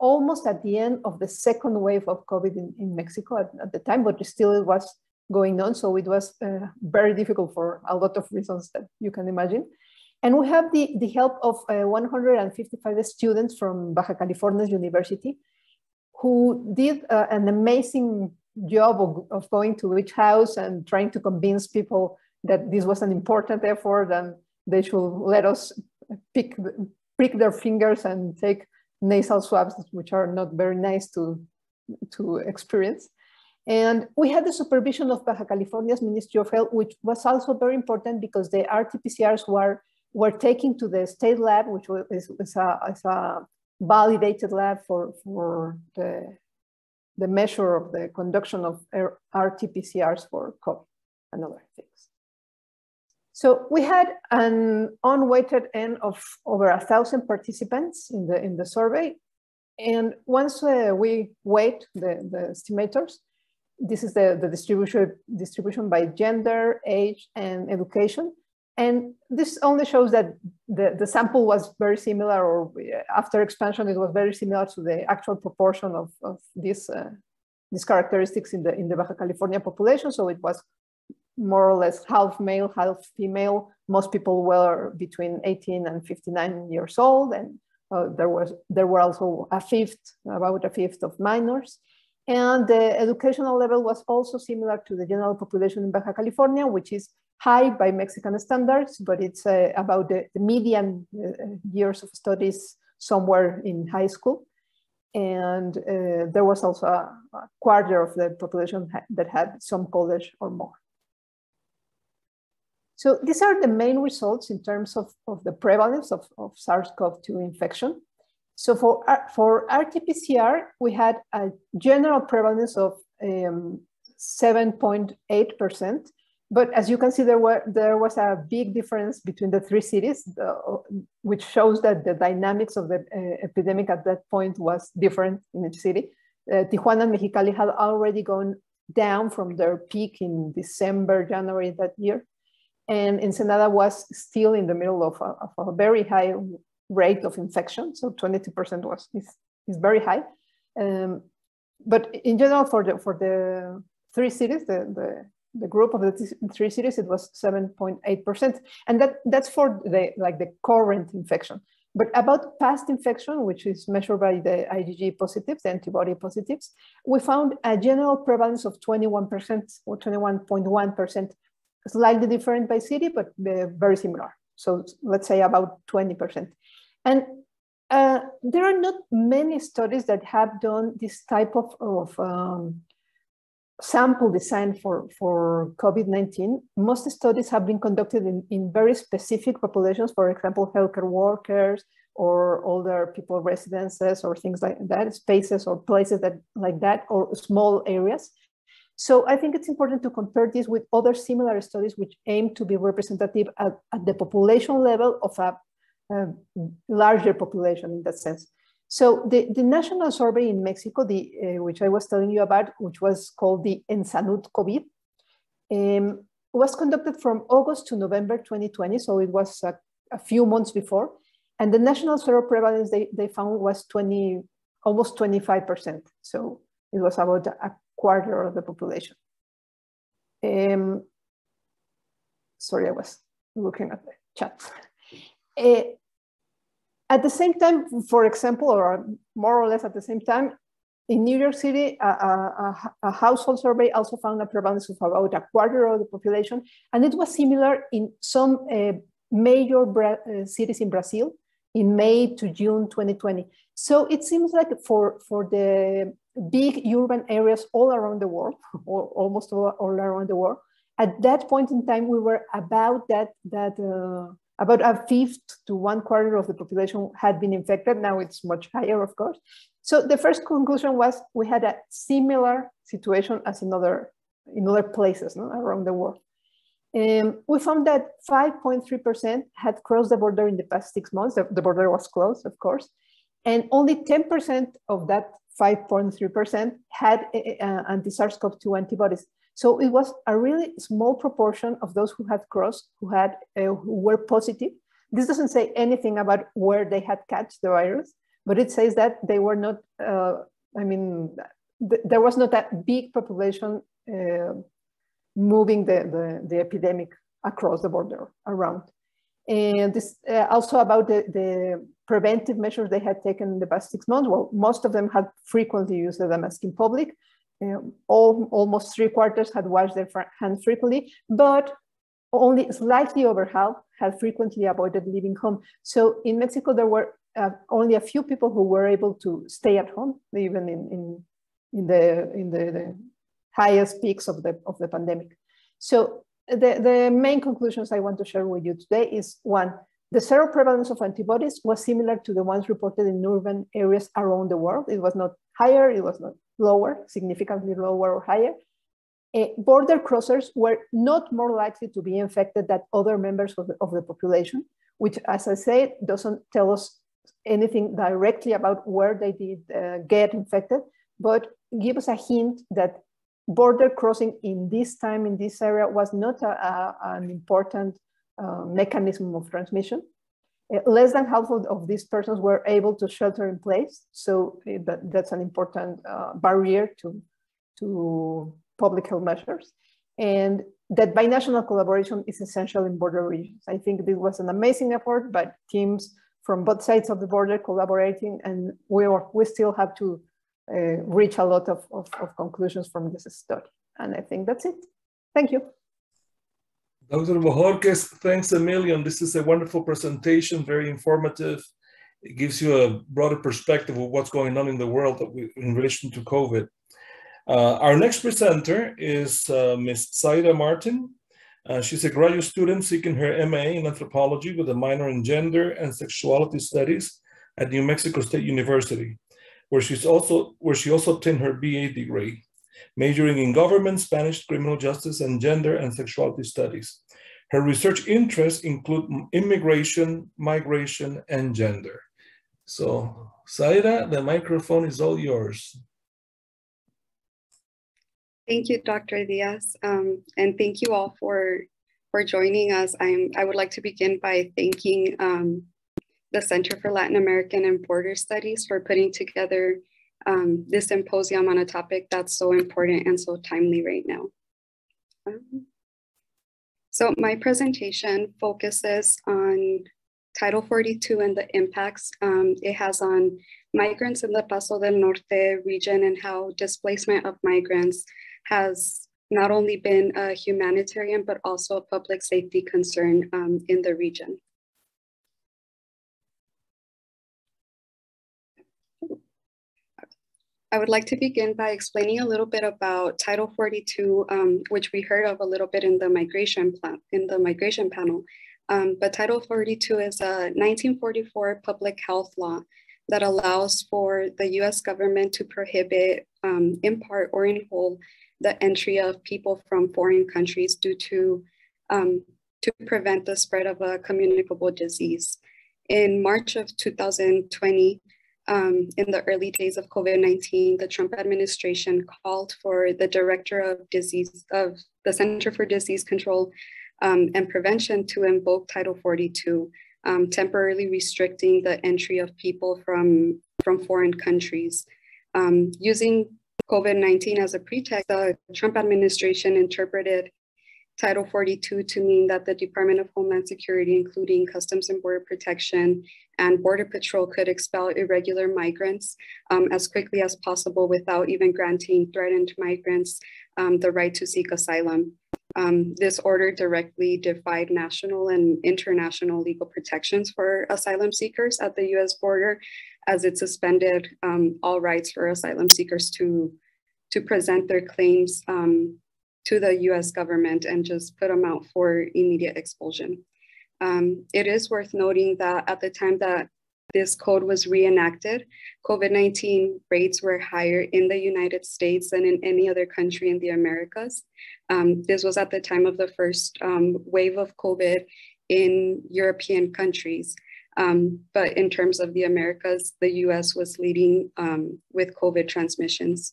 almost at the end of the second wave of COVID in, in Mexico at, at the time, but still it was going on. So it was uh, very difficult for a lot of reasons that you can imagine. And we have the, the help of uh, 155 students from Baja California University who did uh, an amazing job of, of, going to each house and trying to convince people that this was an important effort and they should let us pick, prick their fingers and take nasal swabs, which are not very nice to, to experience. And we had the supervision of Baja California's Ministry of Health, which was also very important because the RT-PCRs were, were taken to the state lab, which was, is, is, a, is a validated lab for, for the, the measure of the conduction of RT-PCRs for COVID and other things. So we had an unweighted N of over a thousand participants in the, in the survey. And once uh, we weight the, the estimators, this is the, the distribution, distribution by gender, age, and education. And this only shows that the, the sample was very similar, or after expansion, it was very similar to the actual proportion of, of these, uh, these characteristics in the, in the Baja California population. So it was more or less half male, half female. Most people were between 18 and 59 years old. And uh, there, was, there were also a fifth, about a fifth of minors. And the educational level was also similar to the general population in Baja California, which is high by Mexican standards, but it's uh, about the, the median uh, years of studies somewhere in high school. And uh, there was also a, a, quarter of the population ha that had some college or more. So these are the main results in terms of, of the prevalence of, of SARS-CoV-2 infection. So for, for RT-PCR, we had a general prevalence of 7.8%. Um, but as you can see, there, were, there was a big difference between the three cities, which shows that the dynamics of the uh, epidemic at that point was different in each city. Uh, Tijuana and Mexicali had already gone down from their peak in December, January that year. And Ensenada was still in the middle of a, of a very high rate of infection. So 22% was is, is very high. Um, but in general, for the for the three cities, the, the, the group of the three cities, it was 7.8%. And that, that's for the like the current infection. But about past infection, which is measured by the IgG positives, the antibody positives, we found a general prevalence of 21% or 21.1%, slightly different by city, but uh, very similar. So let's say about 20%. And uh, there are not many studies that have done this type of, of um, sample design for, for COVID-19, most studies have been conducted in, in very specific populations, for example, healthcare workers or older people residences or things like that, spaces or places that like that, or small areas. So I think it's important to compare this with other similar studies which aim to be representative at, at the population level of a, a larger population in that sense. So the, the national survey in Mexico, the, uh, which I was telling you about, which was called the Ensanut COVID, um, was conducted from August to November 2020. So it was a, a few months before. And the national seroprevalence they, they found was 20, almost 25%. So it was about a quarter of the population. Um, sorry, I was looking at the chat. Uh, at the same time, for example, or more or less at the same time, in New York City, a, a, a, household survey also found a prevalence of about a quarter of the population, and it was similar in some uh, major uh, cities in Brazil in May to June 2020. So it seems like for, for the big urban areas all around the world, or almost all, all around the world, at that point in time, we were about that, that uh, about a fifth to one quarter of the population had been infected. Now it's much higher, of course. So the first conclusion was we had a similar situation as in other, in other places no, around the world. Um, we found that 5.3% had crossed the border in the past six months. The, the border was closed, of course. And only 10% of that 5.3% had uh, anti-SARS-CoV-2 antibodies. So it was a really small proportion of those who had crossed, who had uh, who were positive. This doesn't say anything about where they had catch the virus, but it says that they were not. Uh, I mean, th there was not a big population uh, moving the, the, the epidemic across the border around. And this uh, also about the, the preventive measures they had taken in the past six months. Well, most of them had frequently used the mask in public all, almost three quarters had washed their hands frequently, but only slightly over half had frequently avoided leaving home. So in Mexico, there were uh, only a few people who were able to stay at home, even in, in, in, the, in the, the highest peaks of the, of the pandemic. So the, the main conclusions I want to share with you today is one, the seroprevalence of antibodies was similar to the ones reported in urban areas around the world. It was not higher, it was not lower, significantly lower or higher. Uh, border crossers were not more likely to be infected than other members of the, of the population, which, as I said, doesn't tell us anything directly about where they did uh, get infected, but give us a hint that border crossing in this time in this area was not a, a, an important uh, mechanism of transmission. Uh, less than half of, these persons were able to shelter in place. So uh, that, that's an important uh, barrier to, to public health measures. And that binational collaboration is essential in border regions. I think this was an amazing effort by teams from both sides of the border collaborating and we, are, we still have to uh, reach a lot of, of, of conclusions from this study. And I think that's it. Thank you. Dr. Bojorquez, thanks a million. This is a wonderful presentation, very informative. It gives you a broader perspective of what's going on in the world in relation to COVID. Uh, our next presenter is uh, Ms. Zaira Martin. Uh, she's a graduate student seeking her MA in anthropology with a minor in gender and sexuality studies at New Mexico State University, where she's also where she also obtained her BA degree majoring in government, Spanish, criminal justice, and gender and sexuality studies. Her research interests include immigration, migration, and gender. So, Zaira, the microphone is all yours. Thank you, Dr. Diaz, um, and thank you all for for joining us. I'm, I would like to begin by thanking um, the Center for Latin American and Border Studies for putting together um, this symposium on a topic that's so important and so timely right now. Um, so my presentation focuses on Title 42 and the impacts um, it has on migrants in the Paso del Norte region and how displacement of migrants has not only been a humanitarian, but also a public safety concern um, in the region. I would like to begin by explaining a little bit about Title 42, um, which we heard of a little bit in the migration plan, in the migration panel. Um, but Title 42 is a 1944 public health law that allows for the US government to prohibit um, in part or in whole the entry of people from foreign countries due to, um, to prevent the spread of a communicable disease. In March of 2020, um, in the early days of COVID-19, the Trump administration called for the director of disease of the Center for Disease Control um, and Prevention to invoke Title 42, um, temporarily restricting the entry of people from, from foreign countries. Um, using COVID-19 as a pretext, the Trump administration interpreted Title 42 to mean that the Department of Homeland Security, including Customs and Border Protection and Border Patrol, could expel irregular migrants um, as quickly as possible without even granting threatened migrants um, the right to seek asylum. Um, this order directly defied national and international legal protections for asylum seekers at the US border as it suspended um, all rights for asylum seekers to, to present their claims um, to the US government and just put them out for immediate expulsion. Um, it is worth noting that at the time that this code was reenacted, COVID 19 rates were higher in the United States than in any other country in the Americas. Um, this was at the time of the first um, wave of COVID in European countries. Um, but in terms of the Americas, the US was leading um, with COVID transmissions.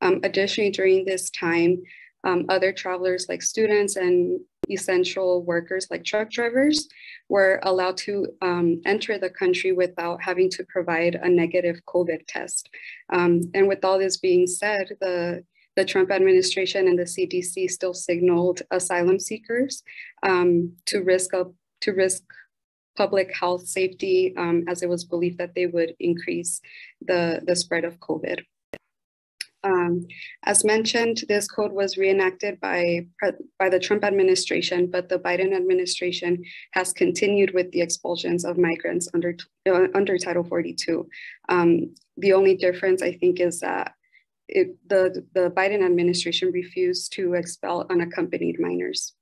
Um, additionally, during this time, um, other travelers like students and essential workers like truck drivers were allowed to um, enter the country without having to provide a negative COVID test. Um, and with all this being said, the, the Trump administration and the CDC still signaled asylum seekers um, to risk up to risk public health safety um, as it was believed that they would increase the, the spread of COVID. Um, as mentioned, this code was reenacted by, by the Trump administration, but the Biden administration has continued with the expulsions of migrants under, uh, under Title 42. Um, the only difference, I think, is that it, the, the Biden administration refused to expel unaccompanied minors.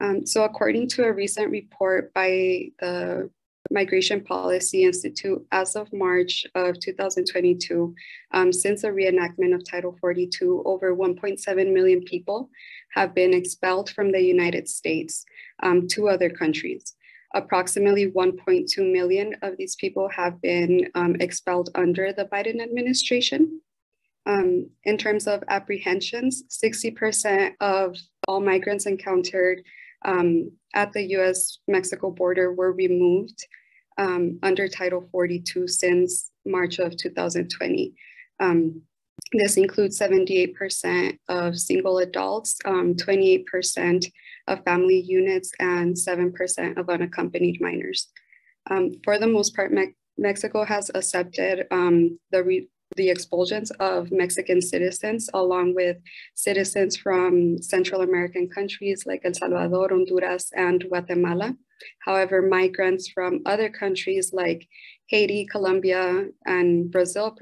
Um, so according to a recent report by the Migration Policy Institute as of March of 2022. Um, since the reenactment of Title 42, over 1.7 million people have been expelled from the United States um, to other countries. Approximately 1.2 million of these people have been um, expelled under the Biden administration. Um, in terms of apprehensions, 60% of all migrants encountered um, at the US Mexico border were removed um, under Title 42 since March of 2020. Um, this includes 78% of single adults, 28% um, of family units, and 7% of unaccompanied minors. Um, for the most part, Me Mexico has accepted um, the the expulsions of Mexican citizens, along with citizens from Central American countries like El Salvador, Honduras, and Guatemala. However, migrants from other countries like Haiti, Colombia, and Brazil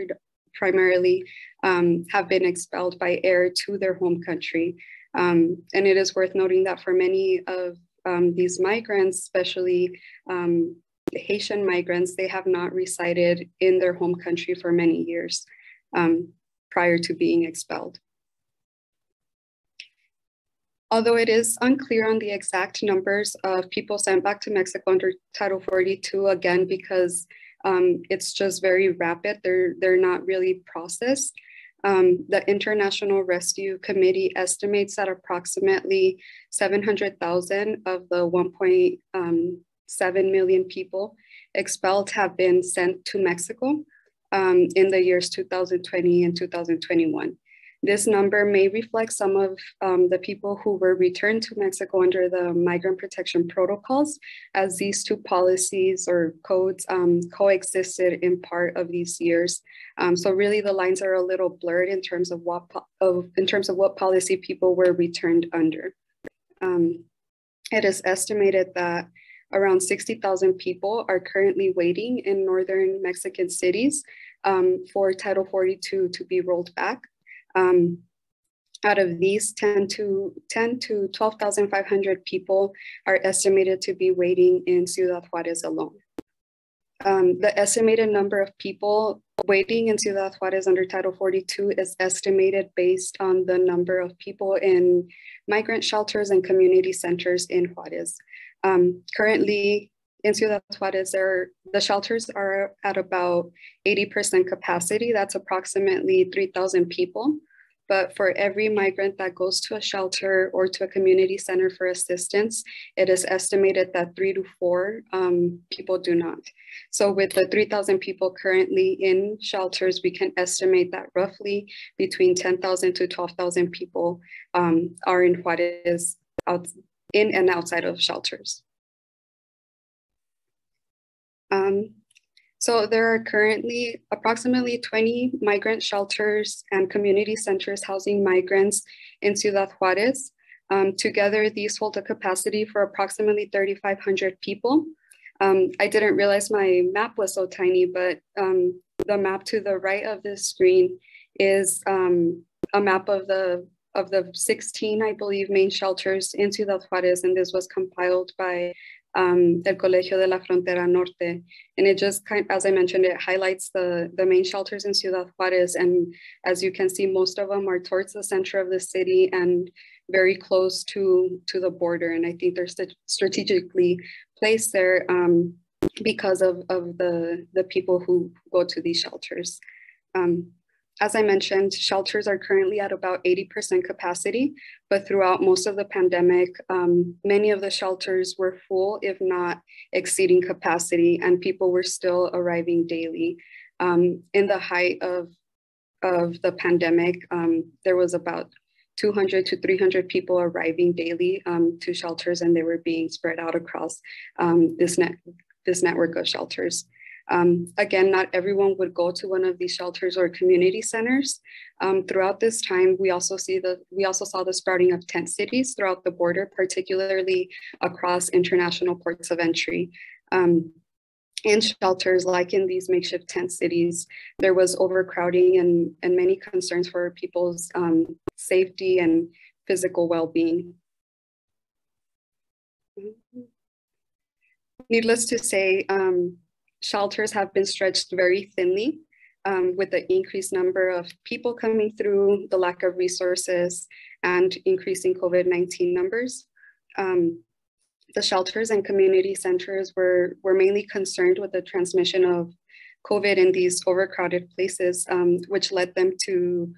primarily um, have been expelled by air to their home country. Um, and it is worth noting that for many of um, these migrants, especially um, Haitian migrants, they have not resided in their home country for many years um, prior to being expelled. Although it is unclear on the exact numbers of people sent back to Mexico under Title 42, again, because um, it's just very rapid, they're, they're not really processed. Um, the International Rescue Committee estimates that approximately 700,000 of the 1.7 um, million people expelled have been sent to Mexico um, in the years 2020 and 2021. This number may reflect some of um, the people who were returned to Mexico under the migrant protection protocols, as these two policies or codes um, coexisted in part of these years. Um, so really, the lines are a little blurred in terms of what of in terms of what policy people were returned under. Um, it is estimated that around 60,000 people are currently waiting in northern Mexican cities um, for Title 42 to be rolled back. Um, out of these 10 to 10 to 12,500 people are estimated to be waiting in Ciudad Juarez alone. Um, the estimated number of people waiting in Ciudad Juarez under Title 42 is estimated based on the number of people in migrant shelters and community centers in Juarez. Um, currently, in Ciudad Juarez, there, the shelters are at about 80% capacity. That's approximately 3,000 people. But for every migrant that goes to a shelter or to a community center for assistance, it is estimated that three to four um, people do not. So with the 3,000 people currently in shelters, we can estimate that roughly between 10,000 to 12,000 people um, are in Juarez out, in and outside of shelters. Um, so there are currently approximately 20 migrant shelters and community centers housing migrants in Ciudad Juarez. Um, together, these hold a capacity for approximately 3,500 people. Um, I didn't realize my map was so tiny, but um, the map to the right of this screen is um, a map of the of the 16, I believe, main shelters in Ciudad Juarez, and this was compiled by um, El Colegio de la Frontera Norte. And it just kind as I mentioned, it highlights the, the main shelters in Ciudad Juarez. And as you can see, most of them are towards the center of the city and very close to, to the border. And I think they're st strategically placed there um, because of, of the, the people who go to these shelters. Um, as I mentioned, shelters are currently at about 80% capacity, but throughout most of the pandemic, um, many of the shelters were full, if not exceeding capacity, and people were still arriving daily. Um, in the height of, of the pandemic, um, there was about 200 to 300 people arriving daily um, to shelters, and they were being spread out across um, this, net, this network of shelters. Um, again, not everyone would go to one of these shelters or community centers. Um, throughout this time, we also see the we also saw the sprouting of tent cities throughout the border, particularly across international ports of entry. Um, in shelters, like in these makeshift tent cities, there was overcrowding and, and many concerns for people's um, safety and physical well-being. Needless to say, um, shelters have been stretched very thinly um, with the increased number of people coming through, the lack of resources, and increasing COVID-19 numbers. Um, the shelters and community centers were, were mainly concerned with the transmission of COVID in these overcrowded places, um, which led them to,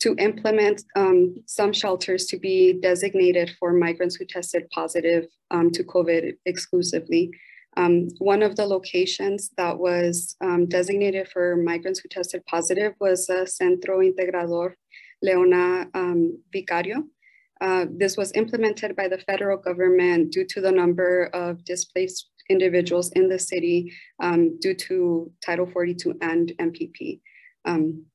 to implement um, some shelters to be designated for migrants who tested positive um, to COVID exclusively. Um, one of the locations that was um, designated for migrants who tested positive was the Centro Integrador Leona um, Vicario. Uh, this was implemented by the federal government due to the number of displaced individuals in the city um, due to Title 42 and MPP. Um,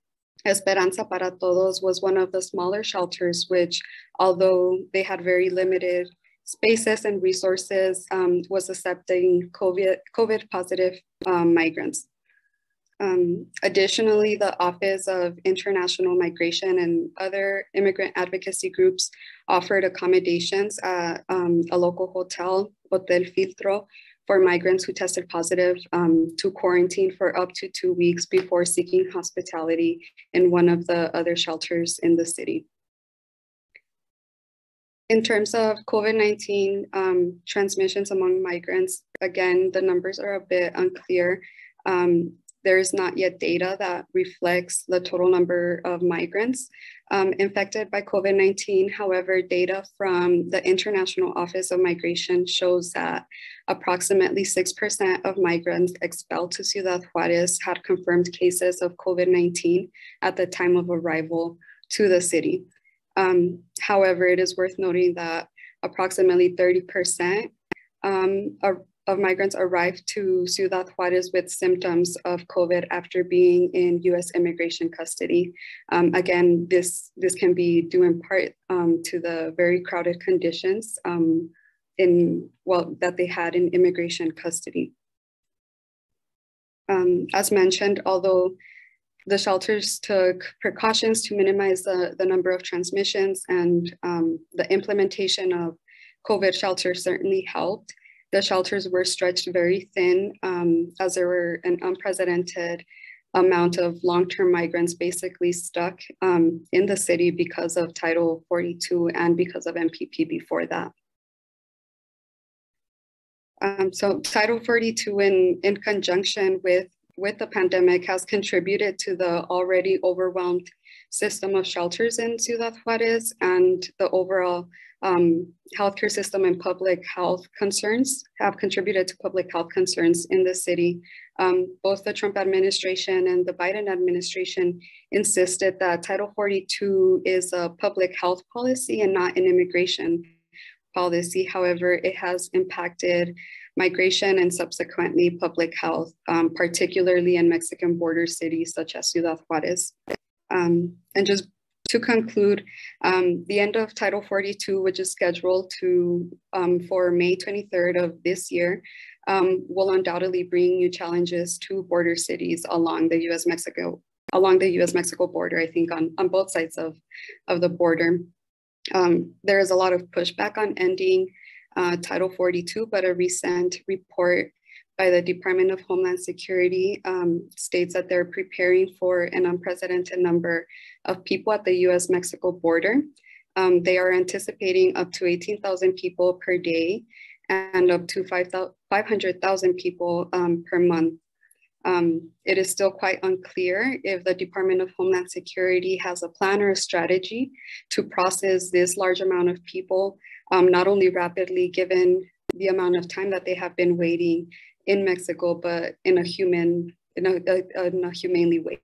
Esperanza para Todos was one of the smaller shelters, which although they had very limited spaces and resources um, was accepting COVID, COVID positive um, migrants. Um, additionally, the Office of International Migration and other immigrant advocacy groups offered accommodations at um, a local hotel, Hotel Filtro, for migrants who tested positive um, to quarantine for up to two weeks before seeking hospitality in one of the other shelters in the city in terms of COVID-19 um, transmissions among migrants, again, the numbers are a bit unclear. Um, there is not yet data that reflects the total number of migrants um, infected by COVID-19. However, data from the International Office of Migration shows that approximately 6% of migrants expelled to Ciudad Juarez had confirmed cases of COVID-19 at the time of arrival to the city. Um, however, it is worth noting that approximately 30% um, of, migrants arrived to Ciudad Juarez with symptoms of COVID after being in US immigration custody. Um, again, this, this can be due in part um, to the very crowded conditions um, in, well, that they had in immigration custody. Um, as mentioned, although the shelters took precautions to minimize the, the number of transmissions and um, the implementation of COVID shelters certainly helped. The shelters were stretched very thin um, as there were an unprecedented amount of long-term migrants basically stuck um, in the city because of Title 42 and because of MPP before that. Um, so Title 42 in, in conjunction with with the pandemic has contributed to the already overwhelmed system of shelters in Ciudad Juarez and the overall um, healthcare system and public health concerns have contributed to public health concerns in the city. Um, both the Trump administration and the Biden administration insisted that Title 42 is a public health policy and not an immigration policy. However, it has impacted migration and subsequently public health, um, particularly in Mexican border cities such as Ciudad Juarez. Um, and just to conclude, um, the end of Title 42, which is scheduled to um, for May 23rd of this year, um, will undoubtedly bring new challenges to border cities along the U.S.-Mexico along the U.S.-Mexico border. I think on on both sides of of the border, um, there is a lot of pushback on ending uh, Title 42, but a recent report by the Department of Homeland Security um, states that they're preparing for an unprecedented number of people at the US Mexico border. Um, they are anticipating up to 18,000 people per day and up to 500,000 people um, per month. Um, it is still quite unclear if the Department of Homeland Security has a plan or a strategy to process this large amount of people um, not only rapidly given the amount of time that they have been waiting in Mexico, but in a human, in a, a in a humanely way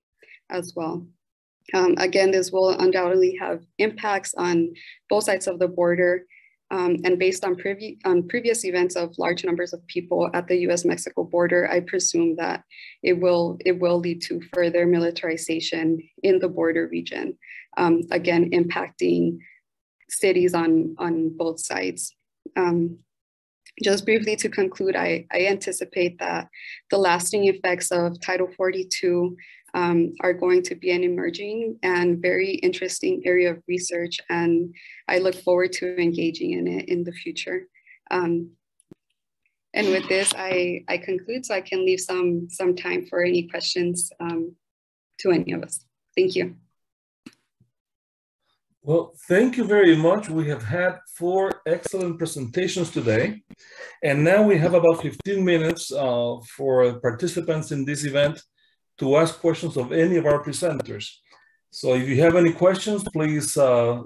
as well. Um, again, this will undoubtedly have impacts on both sides of the border. Um, and based on, previ on previous events of large numbers of people at the U.S.-Mexico border, I presume that it will it will lead to further militarization in the border region. Um, again, impacting cities on, on both sides. Um, just briefly to conclude, I, I, anticipate that the lasting effects of Title 42 um, are going to be an emerging and very interesting area of research, and I look forward to engaging in it in the future. Um, and with this, I, I conclude so I can leave some, some time for any questions um, to any of us. Thank you. Well, thank you very much. We have had four excellent presentations today. And now we have about 15 minutes uh, for participants in this event to ask questions of any of our presenters. So if you have any questions, please uh,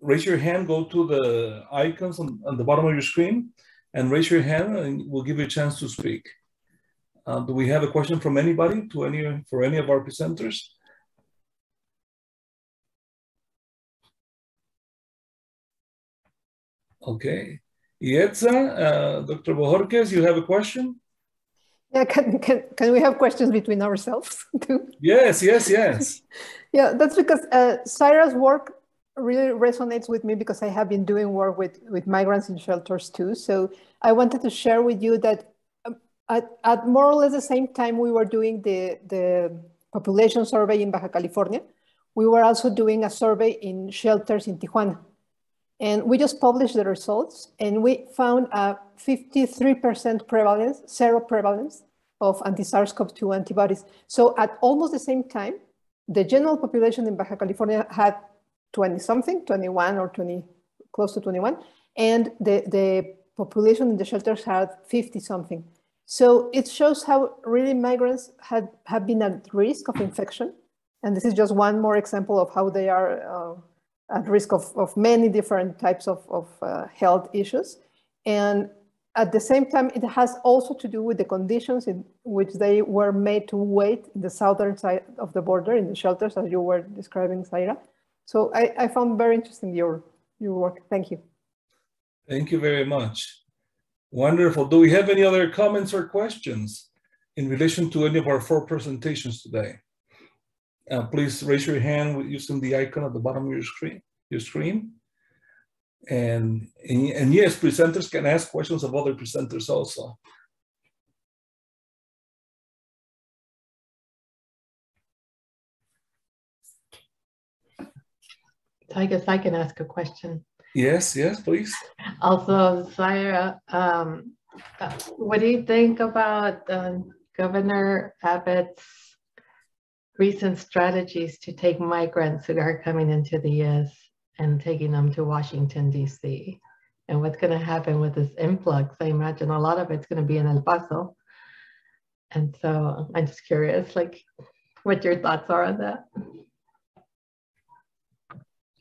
raise your hand, go to the icons on, on, the bottom of your screen and raise your hand and we'll give you a chance to speak. Uh, do we have a question from anybody to any for any of our presenters? Okay. Ietza, uh, Dr. Bojorquez, you have a question? Yeah, can, can, can we have questions between ourselves too? Yes, yes, yes. yeah, that's because uh, Zaira's work really resonates with me because I have been doing work with, with migrants in shelters too. So I wanted to share with you that um, at, at more or less the same time we were doing the, the population survey in Baja California, we were also doing a survey in shelters in Tijuana. And we just published the results and we found a 53% prevalence, seroprevalence of anti-SARS-CoV-2 antibodies. So at almost the same time, the general population in Baja California had 20 something, 21 or 20, close to 21. And the, the population in the shelters had 50 something. So it shows how really migrants had, have been at risk of infection. And this is just one more example of how they are uh, at risk of, of many different types of, of uh, health issues. And at the same time, it has also to do with the conditions in which they were made to wait in the southern side of the border, in the shelters, as you were describing, Zaira. So I, I found very interesting your, your work. Thank you. Thank you very much. Wonderful. Do we have any other comments or questions in relation to any of our four presentations today? Uh, please raise your hand using the icon at the bottom of your screen. Your screen. And, and, and yes, presenters can ask questions of other presenters also. I guess I can ask a question. Yes, yes, please. Also, Zaira, um, what do you think about Governor Abbott's recent strategies to take migrants who are coming into the U.S.? And taking them to Washington, D.C.? And what's going to happen with this influx? I imagine a lot of it's going to be in El Paso. And so I'm just curious, like, what your thoughts are on that.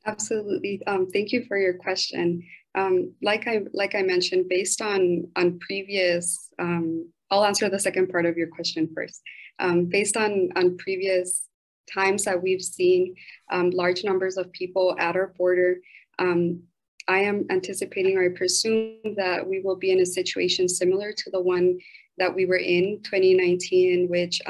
Absolutely. Um, thank you for your question. Um, like I like I mentioned, based on on previous, um, I'll answer the second part of your question first. Um, based on on previous times that we've seen um, large numbers of people at our border, um, I am anticipating or I presume that we will be in a situation similar to the one that we were in 2019, in which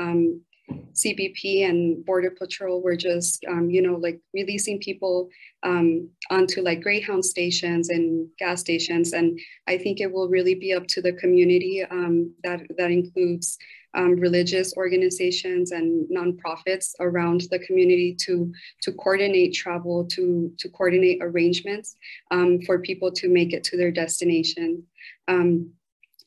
CBP and Border Patrol were just, um, you know, like releasing people um, onto like Greyhound stations and gas stations. And I think it will really be up to the community um, that, that includes um, religious organizations and nonprofits around the community to, to coordinate travel, to, to coordinate arrangements um, for people to make it to their destination. Um,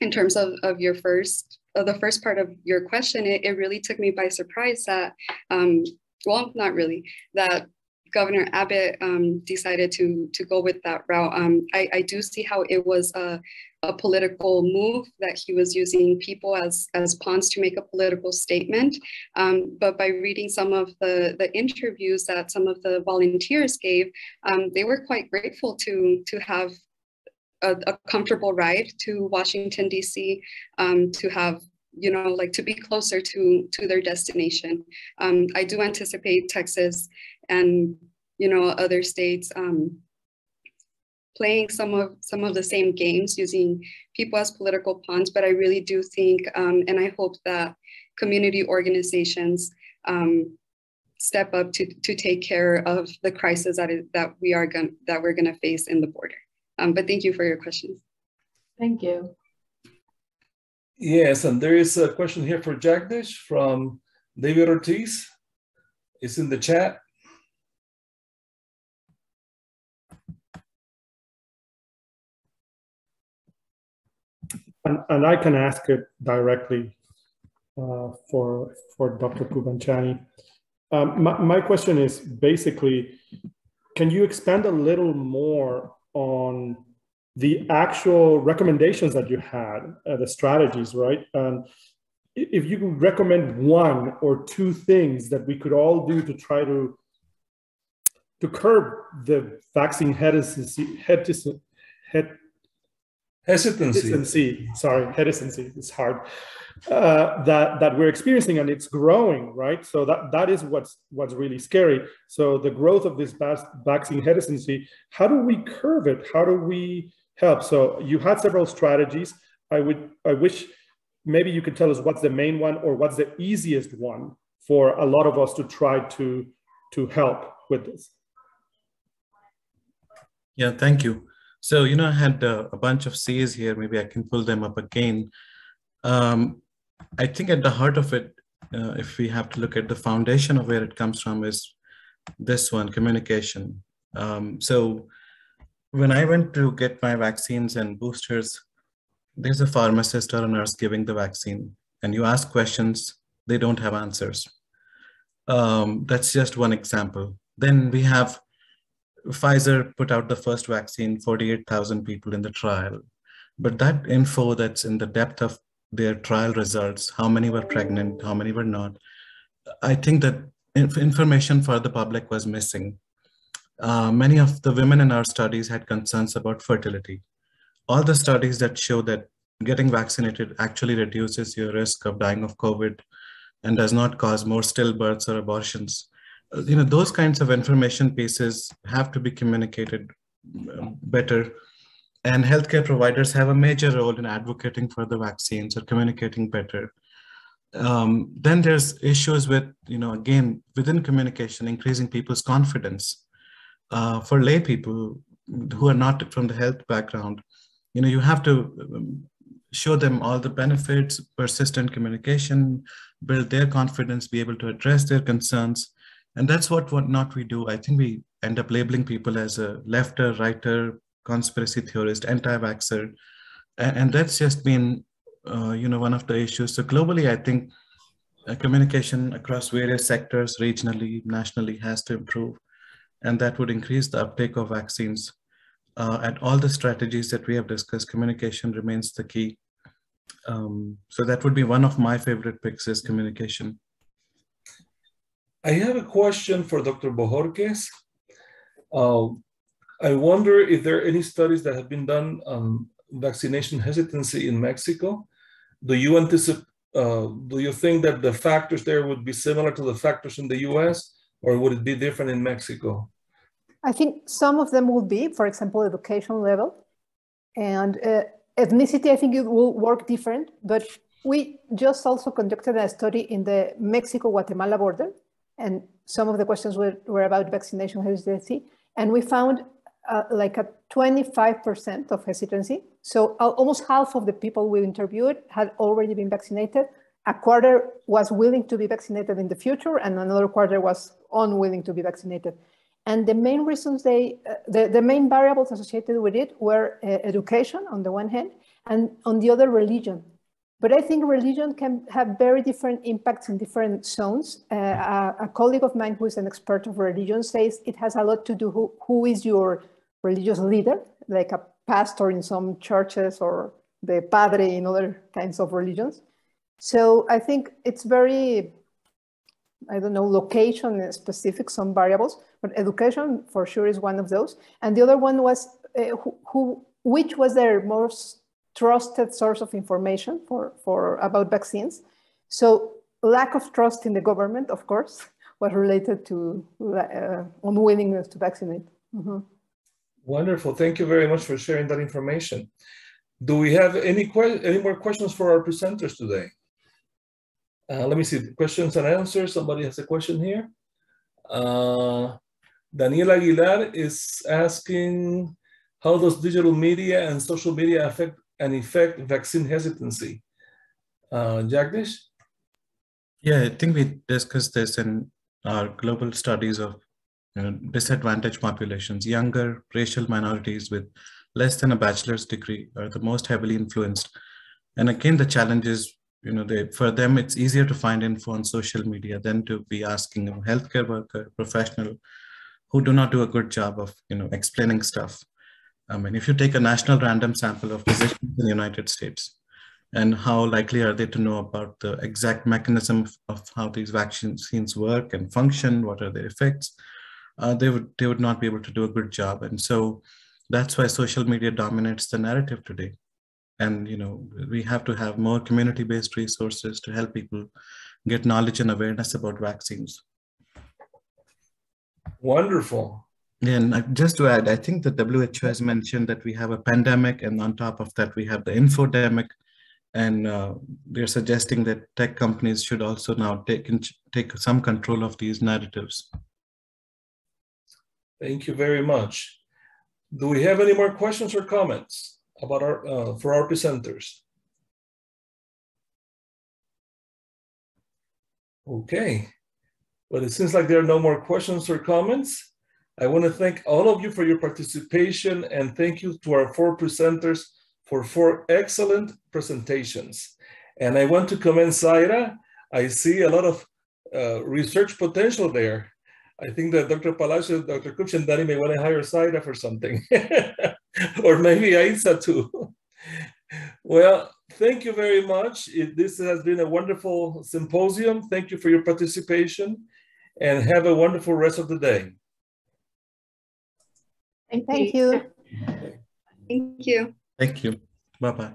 in terms of, of your first the first part of your question, it, it really took me by surprise that, um, well, not really, that Governor Abbott um, decided to to go with that route. Um, I, I, do see how it was a, a, political move that he was using people as as pawns to make a political statement. Um, but by reading some of the the interviews that some of the volunteers gave, um, they were quite grateful to to have a, a comfortable ride to Washington D.C. Um, to have you know like to be closer to to their destination. Um, I do anticipate Texas and you know other states um, playing some of some of the same games using people as political pawns. But I really do think um, and I hope that community organizations um, step up to, to take care of the crisis that is that we are going that we're going to face in the border. Um, but thank you for your questions. Thank you. Yes, and there is a question here for Jagdish from David Ortiz. It's in the chat. And, and I can ask it directly uh, for, for Dr. Khubchandani. Um, my, my question is basically, can you expand a little more on the actual recommendations that you had, uh, the strategies, right? And if you could recommend one or two things that we could all do to try to to curb the vaccine hesitancy, hesitancy, hesitancy. hesitancy sorry, hesitancy. It's hard. Uh, that that we're experiencing, and it's growing, right? So that that is what's what's really scary. So the growth of this vaccine hesitancy. How do we curb it? How do we help? So you had several strategies. I would I wish maybe you could tell us what's the main one or what's the easiest one for a lot of us to try to to help with this. Yeah, thank you. So, you know, I had uh, a bunch of C's here. Maybe I can pull them up again. Um, I think at the heart of it, uh, if we have to look at the foundation of where it comes from, is this one communication. Um, so, when I went to get my vaccines and boosters, there's a pharmacist or a nurse giving the vaccine, and you ask questions, they don't have answers. Um, that's just one example. Then we have Pfizer put out the first vaccine, 48,000 people in the trial. But that info that's in the depth of their trial results, how many were pregnant, how many were not, I think that information for the public was missing. Uh, many of the women in our studies had concerns about fertility. All the studies that show that getting vaccinated actually reduces your risk of dying of COVID and does not cause more stillbirths or abortions. You know, those kinds of information pieces have to be communicated um, better and healthcare providers have a major role in advocating for the vaccines or communicating better. Um, then there's issues with, you know, again, within communication, increasing people's confidence. Uh, for lay people who are not from the health background, you know, you have to um, show them all the benefits, persistent communication, build their confidence, be able to address their concerns, And that's what, what not we do. I think we end up labeling people as a lefter, righter, conspiracy theorist, anti-vaxxer. And, and, that's just been, uh, you know, one of the issues. So globally, I think uh, communication across various sectors, regionally, nationally, has to improve. And that would increase the uptake of vaccines. Uh, and all the strategies that we have discussed, communication remains the key. Um, so that would be one of my favorite picks is communication. I have a question for Dr. Bojorquez. Uh, I wonder if there are any studies that have been done on vaccination hesitancy in Mexico. Do you anticipate, uh, do you think that the factors there would be similar to the factors in the US or would it be different in Mexico? I think some of them will be, for example, education level. And uh, ethnicity, I think it will work different, but we just also conducted a study in the Mexico-Guatemala border, and some of the questions were, were about vaccination hesitancy, and we found uh, like a 25% of hesitancy. So almost half of the people we interviewed had already been vaccinated. A quarter was willing to be vaccinated in the future, and another quarter was unwilling to be vaccinated. And the main reasons they, uh, the, the main variables associated with it were uh, education on the one hand, and on the other religion. But I think religion can have very different impacts in different zones. Uh, a, colleague of mine who is an expert of religion says it has a lot to do who, who is your religious leader, like a pastor in some churches or the padre in other kinds of religions. So I think it's very I don't know, location specific, some variables, but education for sure is one of those. And the other one was uh, who, who, which was their most trusted source of information for, for about vaccines. So lack of trust in the government, of course, was related to uh, unwillingness to vaccinate. Mm -hmm. Wonderful. Thank you very much for sharing that information. Do we have any, any more questions for our presenters today? Uh, let me see, questions and answers. Somebody has a question here. Uh, Daniel Aguilar is asking, how does digital media and social media affect and affect vaccine hesitancy? Uh, Jagdish? Yeah, I think we discussed this in our global studies of you know, disadvantaged populations. Younger racial minorities with less than a bachelor's degree are the most heavily influenced. And again, the challenge is you know they for them it's easier to find info on social media than to be asking a healthcare worker professional who do not do a good job of you know explaining stuff i mean if you take a national random sample of physicians in the united states and how likely are they to know about the exact mechanism of how these vaccines work and function what are their effects uh, they would they would not be able to do a good job. And so that's why social media dominates the narrative today. And you know we have to have more community-based resources to help people get knowledge and awareness about vaccines. Wonderful and just to add i think the who has mentioned that we have a pandemic and on top of that we have the infodemic and uh, they're suggesting that tech companies should also now take take some control of these narratives thank you very much do we have any more questions or comments about our uh, for our presenters. Okay, well, it seems like there are no more questions or comments. I want to thank all of you for your participation and thank you to our four presenters for four excellent presentations. And I want to commend Zaira. I see a lot of uh, research potential there. I think that Dr. Palacios, Dr. Khubchandani may want to hire Zaira for something. or maybe Ietza too. well, thank you very much. It, this has been a wonderful symposium. Thank you for your participation and have a wonderful rest of the day. Thank you. Thank you. Thank you. Bye-bye.